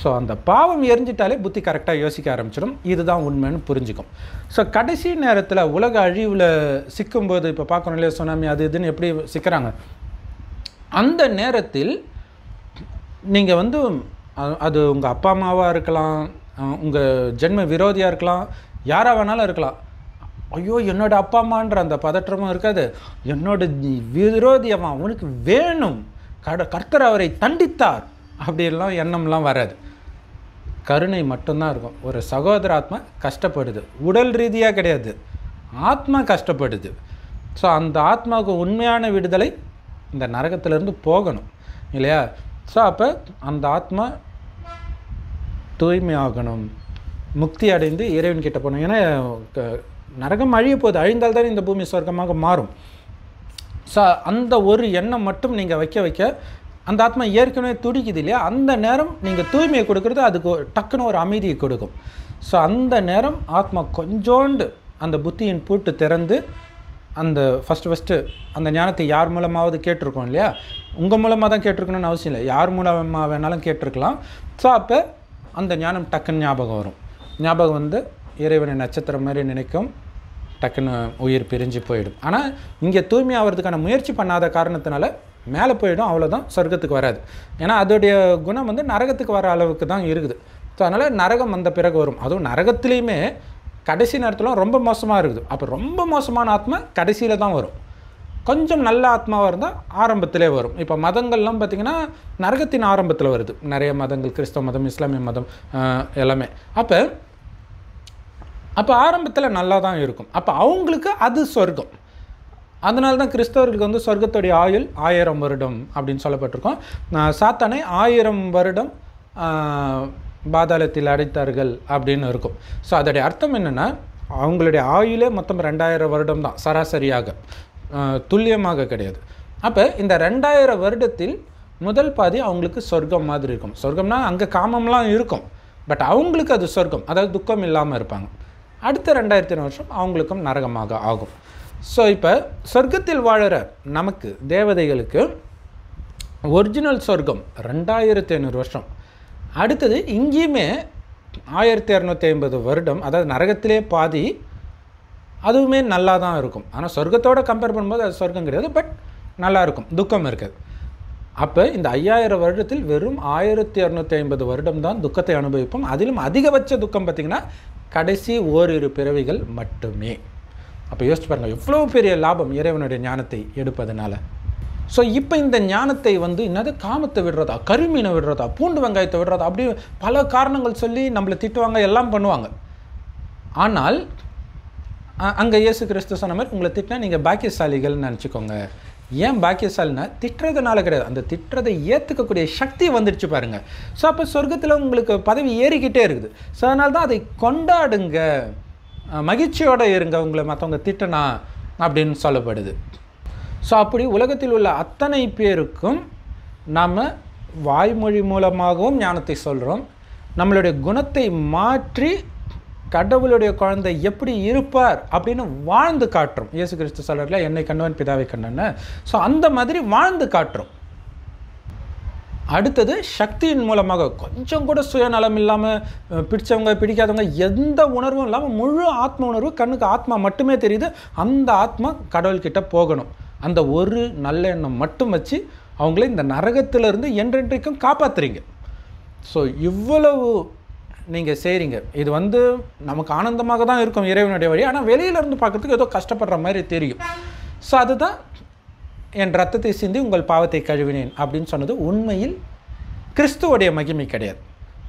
ஸோ அந்த பாவம் எரிஞ்சிட்டாலே புத்தி கரெக்டாக யோசிக்க ஆரம்பிச்சிடும். இதுதான் உண்மைன்னு புரிஞ்சுக்கும். ஸோ கடைசி நேரத்தில் உலக அழிவில் சிக்கும்போது இப்போ பார்க்கணும் இல்லையா சுனாமி அது இதுன்னு எப்படி சிக்கிறாங்க? அந்த நேரத்தில் நீங்கள் வந்து அது உங்கள் அப்பா அம்மாவாக இருக்கலாம் உங்கள் ஜென்ம விரோதியாக இருக்கலாம் யாராக வேணாலும் இருக்கலாம். ஐயோ என்னோட அப்பா அம்மான்ற அந்த பதற்றமும் இருக்காது. என்னோட ஜி- விரோதி அவன் அவனுக்கு வேணும். கட கர்த்தர் அவரை தண்டித்தார். அப்படிலாம் எண்ணம்லாம் வராது. கருணை மட்டும்தான் இருக்கும். ஒரு சகோதர ஆத்மா கஷ்டப்படுது. உடல் ரீதியாக கிடையாது. ஆத்மா கஷ்டப்படுது. ஸோ அந்த ஆத்மாவுக்கு உண்மையான விடுதலை இந்த நரகத்திலேருந்து போகணும். இல்லையா? ஸோ அப்போ அந்த ஆத்மா தூய்மையாகணும். முக்தி அடைந்து இறைவன் கிட்ட போகணும். ஏன்னா க- நரகம் அழிய போகுது. அழிந்தால் தான் இந்த பூமி சொர்க்கமாக மாறும். ஸோ அந்த ஒரு எண்ணம் மட்டும் நீங்கள் வைக்க வைக்க அந்த ஆத்மா ஏற்கனவே துடிக்குது இல்லையா? அந்த நேரம் நீங்கள் தூய்மையை கொடுக்குறது அதுக்கு டக்குன்னு ஒரு அமைதியை கொடுக்கும். ஸோ அந்த நேரம் ஆத்மா கொஞ்சோண்டு அந்த புத்தியின் பூட்டு திறந்து அந்த ஃபஸ்ட்டு ஃபஸ்ட்டு அந்த ஞானத்தை யார் மூலமாவது கேட்டிருக்கோம் இல்லையா? உங்கள் மூலமாக தான் கேட்டிருக்கணும்னு அவசியம் இல்லை. யார் மூலமாக வேணாலும் கேட்டிருக்கலாம். ஸோ அப்போ அந்த ஞானம் டக்குன்னு ஞாபகம் வரும். ஞாபகம் வந்து இறைவனை நட்சத்திரம் மாதிரி நினைக்கும். டக்குன்னு உயிர் பிரிஞ்சு போயிடும். ஆனால் இங்கே தூய்மை ஆகிறதுக்கான முயற்சி பண்ணாத காரணத்தினால மேலே போயிடும். அவ்வளோதான் சொர்க்கத்துக்கு வராது. ஏன்னா அதோடைய குணம் வந்து நரகத்துக்கு வர அளவுக்கு தான் இருக்குது. ஸோ அதனால் நரகம் வந்த பிறகு வரும். அதுவும் நரகத்துலேயுமே கடைசி நேரத்தில் ரொம்ப மோசமாக இருக்குது. அப்போ ரொம்ப மோசமான ஆத்மா கடைசியில் தான் வரும். கொஞ்சம் நல்ல ஆத்மாவாக இருந்தால் ஆரம்பத்திலே வரும். இப்போ மதங்கள்லாம் பார்த்திங்கன்னா நரகத்தின் ஆரம்பத்தில் வருது. நிறைய மதங்கள் கிறிஸ்தவ மதம் இஸ்லாமிய மதம் எல்லாமே. அப்போ அப்போ ஆரம்பத்தில் நல்லா தான் இருக்கும். அப்போ அவங்களுக்கு அது சொர்க்கம். அதனால தான் கிறிஸ்தவர்களுக்கு வந்து சொர்க்கத்துடைய ஆயுள் ஆயிரம் வருடம் அப்படின்னு சொல்லப்பட்டிருக்கோம். சாத்தானை ஆயிரம் வருடம் பாதாளத்தில் அடைத்தார்கள் அப்படின்னு இருக்கும். ஸோ அதோடைய அர்த்தம் என்னென்னா அவங்களுடைய ஆயுளே மொத்தம் ரெண்டாயிரம் வருடம் தான் சராசரியாக. துல்லியமாக கிடையாது. அப்போ இந்த ரெண்டாயிரம் வருடத்தில் முதல் பாதி அவங்களுக்கு சொர்க்கம் மாதிரி இருக்கும். சொர்க்கம்னா அங்கே காமம்லாம் இருக்கும். பட் அவங்களுக்கு அது சொர்க்கம் அதாவது துக்கம் இல்லாமல் இருப்பாங்க. அடுத்த ரெண்டாயிரத்தி வருஷம் அவங்களுக்கும் நரகமாக ஆகும். ஸோ இப்போ சொர்க்கத்தில் வாழற நமக்கு தேவதைகளுக்கு ஒரிஜினல் சொர்க்கம் ரெண்டாயிரத்தி ஐநூறு வருஷம். அடுத்தது இங்கேயுமே ஆயிரத்தி இரநூத்தி ஐம்பது வருடம் அதாவது நரகத்திலே பாதி அதுவுமே நல்லா தான் இருக்கும். ஆனால் சொர்க்கத்தோடு கம்பேர் பண்ணும்போது அது சொர்க்கம் கிடையாது பட் நல்லா இருக்கும் துக்கம் இருக்காது. அப்போ இந்த ஐயாயிரம் வருடத்தில் வெறும் ஆயிரத்தி இரநூத்தி ஐம்பது வருடம் தான் துக்கத்தை அனுபவிப்போம். அதிலும் அதிகபட்ச துக்கம் பார்த்திங்கன்னா கடைசி ஓரிரு பிறவிகள் மட்டுமே. அப்போ யோசிச்சு பாருங்கள் எவ்வளோ பெரிய லாபம் இறைவனுடைய ஞானத்தை எடுப்பதனால. ஸோ இப்போ இந்த ஞானத்தை வந்து என்னது? காமத்தை விடுறதா? கருமீனை விடுறதா? பூண்டு வெங்காயத்தை விடுறதா? அப்படி பல காரணங்கள் சொல்லி நம்மளை திட்டுவாங்க எல்லாம் பண்ணுவாங்க. ஆனால் அங்கே இயேசு கிறிஸ்து சொன்ன மாதிரி உங்களை திட்டினா நீங்கள் பாக்கியசாலிகள்னு நினச்சிக்கோங்க. ஏன் பாக்கியசாலினா திட்டுறதுனால கிடையாது. அந்த திட்டுறதை ஏற்றுக்கக்கூடிய சக்தி வந்துடுச்சு பாருங்க. ஸோ அப்போ சொர்க்கத்தில் உங்களுக்கு பதவி ஏறிக்கிட்டே இருக்குது. ஸோ அதனால தான் அதை கொண்டாடுங்க. மகிழ்ச்சியோடு இருங்க. உங்களை மற்றவங்க திட்டனா அப்படின்னு சொல்லப்படுது. ஸோ அப்படி உலகத்தில் உள்ள அத்தனை பேருக்கும் நாம் வாய்மொழி மூலமாகவும் ஞானத்தை சொல்கிறோம் நம்மளுடைய குணத்தை மாற்றி கடவுளுடைய குழந்தை எப்படி இருப்பார் அப்படின்னு வாழ்ந்து காட்டுறோம். இயேசு கிறிஸ்து சொல்கிறல என்னை கண்ணவன் பிதாவை கண்ணன்னு ஸோ அந்த மாதிரி வாழ்ந்து காட்டுறோம். அடுத்தது சக்தியின் மூலமாக கொஞ்சம் கூட சுயநலம் இல்லாமல் பிடிச்சவங்க பிடிக்காதவங்க எந்த உணர்வும் இல்லாமல் முழு ஆத்ம உணர்வு கண்ணுக்கு ஆத்மா மட்டுமே தெரியுது. அந்த ஆத்மா கடவுள்கிட்ட போகணும். அந்த ஒரு நல்ல எண்ணம் மட்டும் வச்சு அவங்கள இந்த நரகத்திலிருந்து என்றென்றைக்கும் காப்பாத்துறீங்க. ஸோ இவ்வளவு நீங்கள் செய்கிறீங்க இது வந்து நமக்கு ஆனந்தமாக தான் இருக்கும் இறைவனுடைய வழி. ஆனால் வெளியிலேருந்து பார்க்குறதுக்கு ஏதோ கஷ்டப்படுற மாதிரி தெரியும். ஸோ அதுதான் என் ரத்தத்தை சிந்தி உங்கள் பாவத்தை கழுவினேன் அப்படின்னு சொன்னது உண்மையில் கிறிஸ்துவோடைய மகிமை கிடையாது.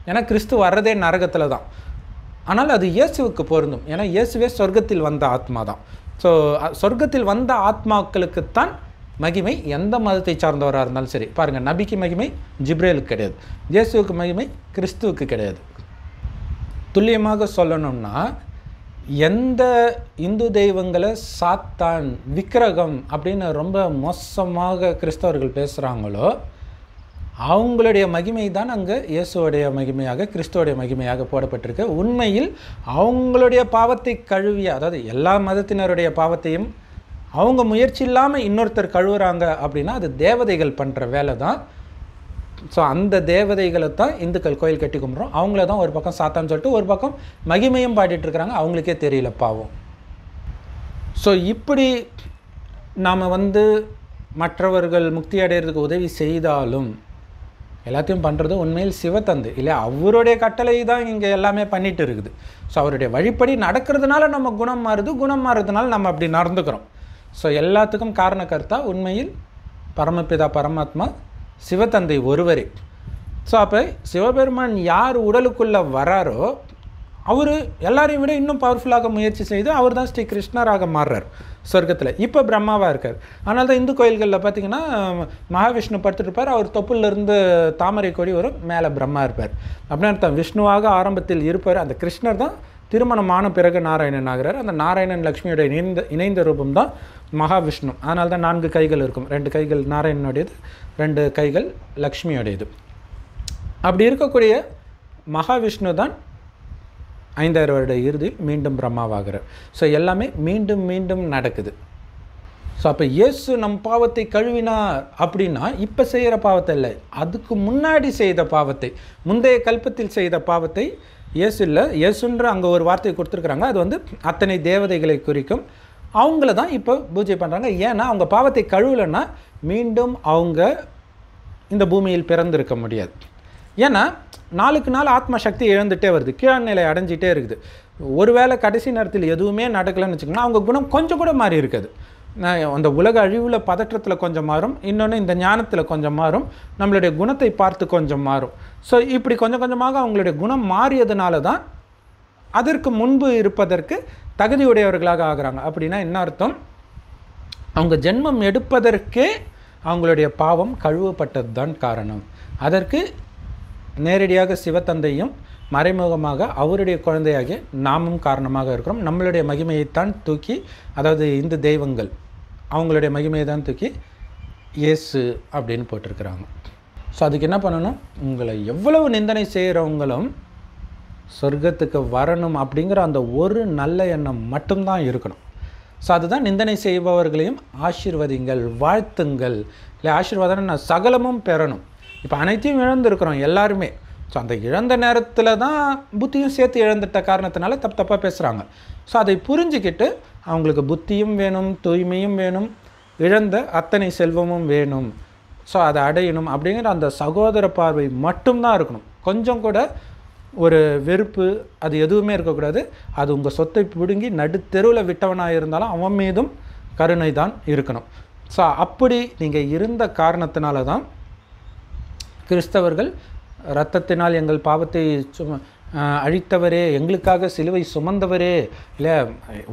ஏன்னா கிறிஸ்து வர்றதே நரகத்தில் தான். ஆனால் அது இயேசுவுக்கு பொருந்தும். ஏன்னா இயேசுவே சொர்க்கத்தில் வந்த ஆத்மா தான். ஸோ சொர்க்கத்தில் வந்த ஆத்மாக்களுக்குத்தான் மகிமை எந்த மதத்தை சார்ந்தவராக இருந்தாலும் சரி. பாருங்கள் நபிக்கு மகிமை ஜிப்ரேலுக்கு கிடையாது. இயேசுவுக்கு மகிமை கிறிஸ்துவுக்கு கிடையாது. துல்லியமாக சொல்லணும்னா எந்த இந்து தெய்வங்களை சாத்தான் விக்கிரகம் அப்படின்னு ரொம்ப மோசமாக கிறிஸ்தவர்கள் பேசுகிறாங்களோ அவங்களுடைய மகிமை தான் அங்கே இயேசுடைய மகிமையாக கிறிஸ்துவோடைய மகிமையாக போடப்பட்டிருக்கு. உண்மையில் அவங்களுடைய பாவத்தை கழுவிய அதாவது எல்லா மதத்தினருடைய பாவத்தையும் அவங்க முயற்சி இல்லாமல் இன்னொருத்தர் கழுவுறாங்க அப்படின்னா அது தேவதைகள் பண்ணுற வேலை தான் ஸோ அந்த தேவதைகளை தான் இந்துக்கள் கோயில் கட்டி கும்பிட்றோம். அவங்கள தான் ஒரு பக்கம் சாத்தான்னு சொல்லிட்டு ஒரு பக்கம் மகிமையும் பாடிட்டு இருக்கிறாங்க. அவங்களுக்கே தெரியல பாவம். ஸோ இப்படி நாம் வந்து மற்றவர்கள் முக்தி அடைகிறதுக்கு உதவி செய்தாலும் எல்லாத்தையும் பண்ணுறது உண்மையில் சிவத்தந்து இல்லை அவருடைய கட்டளை தான் இங்கே எல்லாமே பண்ணிட்டு இருக்குது. ஸோ அவருடைய வழிப்படி நடக்கிறதுனால நம்ம குணம் மாறுது. குணம் மாறுறதுனால நம்ம அப்படி நடந்துக்கிறோம். ஸோ எல்லாத்துக்கும் காரணக்கர்த்தா உண்மையில் பரமபிதா பரமாத்மா சிவத்தந்தை ஒருவரே. ஸோ அப்போ சிவபெருமான் யார் உடலுக்குள்ளே வராரோ அவர் எல்லாரையும் விட இன்னும் பவர்ஃபுல்லாக முயற்சி செய்து அவர் தான் ஸ்ரீ கிருஷ்ணராக மாறுறார் சொர்க்கத்தில். இப்போ பிரம்மாவாக இருக்கார். அதனால தான் இந்து கோயில்களில் பார்த்தீங்கன்னா மகாவிஷ்ணு படுத்துட்டு இருப்பார். அவர் தொப்புலேருந்து தாமரை கொடி வரும் மேலே பிரம்மா இருப்பார். அப்படின்னு அர்த்தம். விஷ்ணுவாக ஆரம்பத்தில் இருப்பார். அந்த கிருஷ்ணர் தான் திருமணமான பிறகு நாராயணன் ஆகிறார். அந்த நாராயணன் லக்ஷ்மியோட இணைந்த இணைந்த ரூபம் தான் மகாவிஷ்ணு. அதனால தான் நான்கு கைகள் இருக்கும். ரெண்டு கைகள் நாராயணனுடையது ரெண்டு கைகள் லக்ஷ்மியோடையது. அப்படி இருக்கக்கூடிய மகாவிஷ்ணு தான் ஐந்தாயிரம் வருட இறுதியில் மீண்டும் பிரம்மாவாகிறார். ஸோ எல்லாமே மீண்டும் மீண்டும் நடக்குது. ஸோ அப்போ இயேசு நம் பாவத்தை கழுவினார் அப்படின்னா இப்போ செய்கிற பாவத்தை இல்லை. அதுக்கு முன்னாடி செய்த பாவத்தை முந்தைய கல்பத்தில் செய்த பாவத்தை இயேசு இல்லை. இயேசுன்ற அங்கே ஒரு வார்த்தை கொடுத்துருக்குறாங்க. அது வந்து அத்தனை தேவதைகளை குறிக்கும். அவங்கள தான் இப்போ பூஜை பண்ணுறாங்க ஏன்னா அவங்க பாவத்தை கழுவலைன்னா மீண்டும் அவங்க இந்த பூமியில் பிறந்திருக்க முடியாது. ஏன்னா நாளுக்கு நாள் ஆத்ம சக்தி இழந்துகிட்டே வருது. கீழ்நிலை அடைஞ்சிட்டே இருக்குது. ஒருவேளை கடைசி நேரத்தில் எதுவுமே நடக்கலைன்னு வச்சுக்கோங்கன்னா அவங்க குணம் கொஞ்சம் கூட மாறி இருக்காது. அந்த உலக அழிவில் பதற்றத்தில் கொஞ்சம் மாறும். இன்னொன்று இந்த ஞானத்தில் கொஞ்சம் மாறும். நம்மளுடைய குணத்தை பார்த்து கொஞ்சம் மாறும். ஸோ இப்படி கொஞ்சம் கொஞ்சமாக அவங்களுடைய குணம் மாறியதுனால தான் அதற்கு முன்பு இருப்பதற்கு தகுதியுடையவர்களாக ஆகிறாங்க. அப்படின்னா என்ன அர்த்தம்? அவங்க ஜென்மம் எடுப்பதற்கே அவங்களுடைய பாவம் கழுவப்பட்டது தான் காரணம். அதற்கு நேரடியாக சிவத்தந்தையும் மறைமுகமாக அவருடைய குழந்தையாகிய நாமும் காரணமாக இருக்கிறோம். நம்மளுடைய மகிமையைத்தான் தூக்கி அதாவது இந்து தெய்வங்கள் அவங்களுடைய மகிமையை தான் தூக்கி இயேசு அப்படின்னு போட்டிருக்கிறாங்க. ஸோ அதுக்கு என்ன பண்ணணும்? உங்களை எவ்வளவு நிந்தனை செய்கிறவங்களும் சொர்க்கத்துக்கு வரணும் அப்படிங்கிற அந்த ஒரு நல்ல எண்ணம் மட்டும்தான் இருக்கணும். ஸோ அதுதான் நிந்தனை செய்பவர்களையும் ஆசிர்வதிங்கள் வாழ்த்துங்கள். இல்லை ஆசீர்வாதம் சகலமும் பெறணும். இப்போ அனைத்தையும் இழந்திருக்கிறோம் எல்லாருமே. ஸோ அந்த இழந்த நேரத்தில் தான் புத்தியும் சேர்த்து இழந்துட்ட காரணத்தினால தப்பு தப்பாக பேசுகிறாங்க ஸோ அதை புரிஞ்சுக்கிட்டு அவங்களுக்கு புத்தியும் வேணும் தூய்மையும் வேணும் இழந்த அத்தனை செல்வமும் வேணும். ஸோ அதை அடையணும் அப்படிங்கிற அந்த சகோதர பார்வை மட்டும்தான் இருக்கணும். கொஞ்சம் கூட ஒரு வெறுப்பு அது எதுவுமே இருக்கக்கூடாது. அது உங்கள் சொத்தை பிடுங்கி நடுத்தெருவில் விட்டவனாக இருந்தாலும் அவன் மீதும் கருணை தான் இருக்கணும். ஸோ அப்படி நீங்கள் இருந்த காரணத்தினால தான் கிறிஸ்தவர்கள் இரத்தத்தினால் எங்கள் பாவத்தை சும அழித்தவரே எங்களுக்காக சிலுவை சுமந்தவரே இல்லை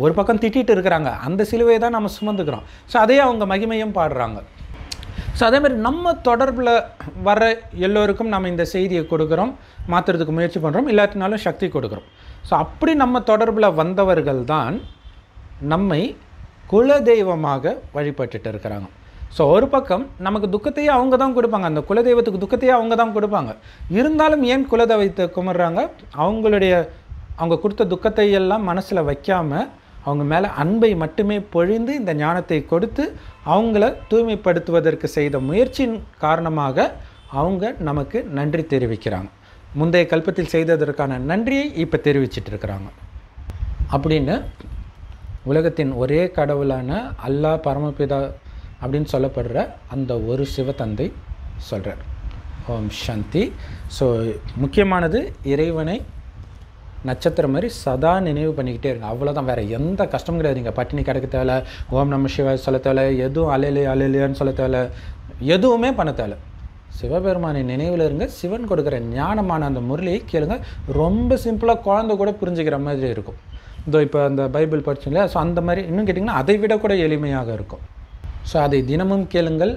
ஒரு பக்கம் திட்டிட்டு இருக்கிறாங்க. அந்த சிலுவையை தான் நம்ம சுமந்துக்கிறோம். ஸோ அதே அவங்க மகிமையும் பாடுறாங்க. ஸோ அதே மாதிரி நம்ம தொடர்பில் வர எல்லோருக்கும் நம்ம இந்த செய்தியை கொடுக்குறோம். மாற்றுறதுக்கு முயற்சி பண்ணுறோம் இல்லாட்டினாலும் சக்தி கொடுக்குறோம். ஸோ அப்படி நம்ம தொடர்பில் வந்தவர்கள் தான் நம்மை குலதெய்வமாக வழிபட்டுட்டு இருக்கிறாங்க. ஸோ ஒரு பக்கம் நமக்கு துக்கத்தையே அவங்க தான் கொடுப்பாங்க. அந்த குலதெய்வத்துக்கு துக்கத்தையே அவங்க தான் கொடுப்பாங்க. இருந்தாலும் ஏன் குலதெய்வத்தை கும்பிட்றாங்க? அவங்களுடைய அவங்க கொடுத்த துக்கத்தை எல்லாம் மனசில் வைக்காமல் அவங்க மேலே அன்பை மட்டுமே பொழிந்து இந்த ஞானத்தை கொடுத்து அவங்கள தூய்மைப்படுத்துவதற்கு செய்த முயற்சியின் காரணமாக அவங்க நமக்கு நன்றி தெரிவிக்கிறாங்க. முந்தைய கல்பத்தில் செய்ததற்கான நன்றியை இப்போ தெரிவிச்சிட்டு இருக்கிறாங்க. அப்படின்னு உலகத்தின் ஒரே கடவுளான அல்லாஹ் பரமபிதா அப்படின்னு சொல்லப்படுற அந்த ஒரு சிவத்தந்தை சொல்கிறார் ஓம் சாந்தி. ஸோ முக்கியமானது இறைவனை நட்சத்திரம் மாதிரி சதா நினைவு பண்ணிக்கிட்டே இருங்க. அவ்வளோதான் வேறு எந்த கஷ்டமும் கிடையாது. நீங்கள் பட்டினி கிடக்க தேவை ஓம் நம்ம சிவாய் சொல்ல தேவை எதுவும் அலையிலே அலையிலேன்னு சொல்ல தேவை எதுவுமே பண்ண தேவை சிவபெருமானின் நினைவில் இருங்க. சிவன் கொடுக்குற ஞானமான அந்த முரளியை கேளுங்க. ரொம்ப சிம்பிளாக குழந்தை கூட புரிஞ்சுக்கிற மாதிரி இருக்கும். இதோ இப்போ அந்த பைபிள் படிச்சோம் இல்லையா ஸோ அந்த மாதிரி இன்னும் கேட்டிங்கன்னா அதை விட கூட எளிமையாக இருக்கும். ஸோ அதை தினமும் கேளுங்கள்.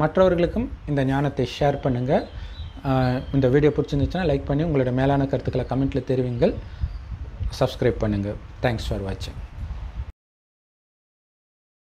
மற்றவர்களுக்கும் இந்த ஞானத்தை ஷேர் பண்ணுங்கள் இந்த வீடியோ பிடிச்சிருந்துச்சுன்னா லைக் பண்ணி உங்களோட மேலான கருத்துக்களை கமெண்ட்டில் தெரிவிங்கள். சப்ஸ்கிரைப் பண்ணுங்கள் தேங்க்ஸ் ஃபார் வாட்சிங்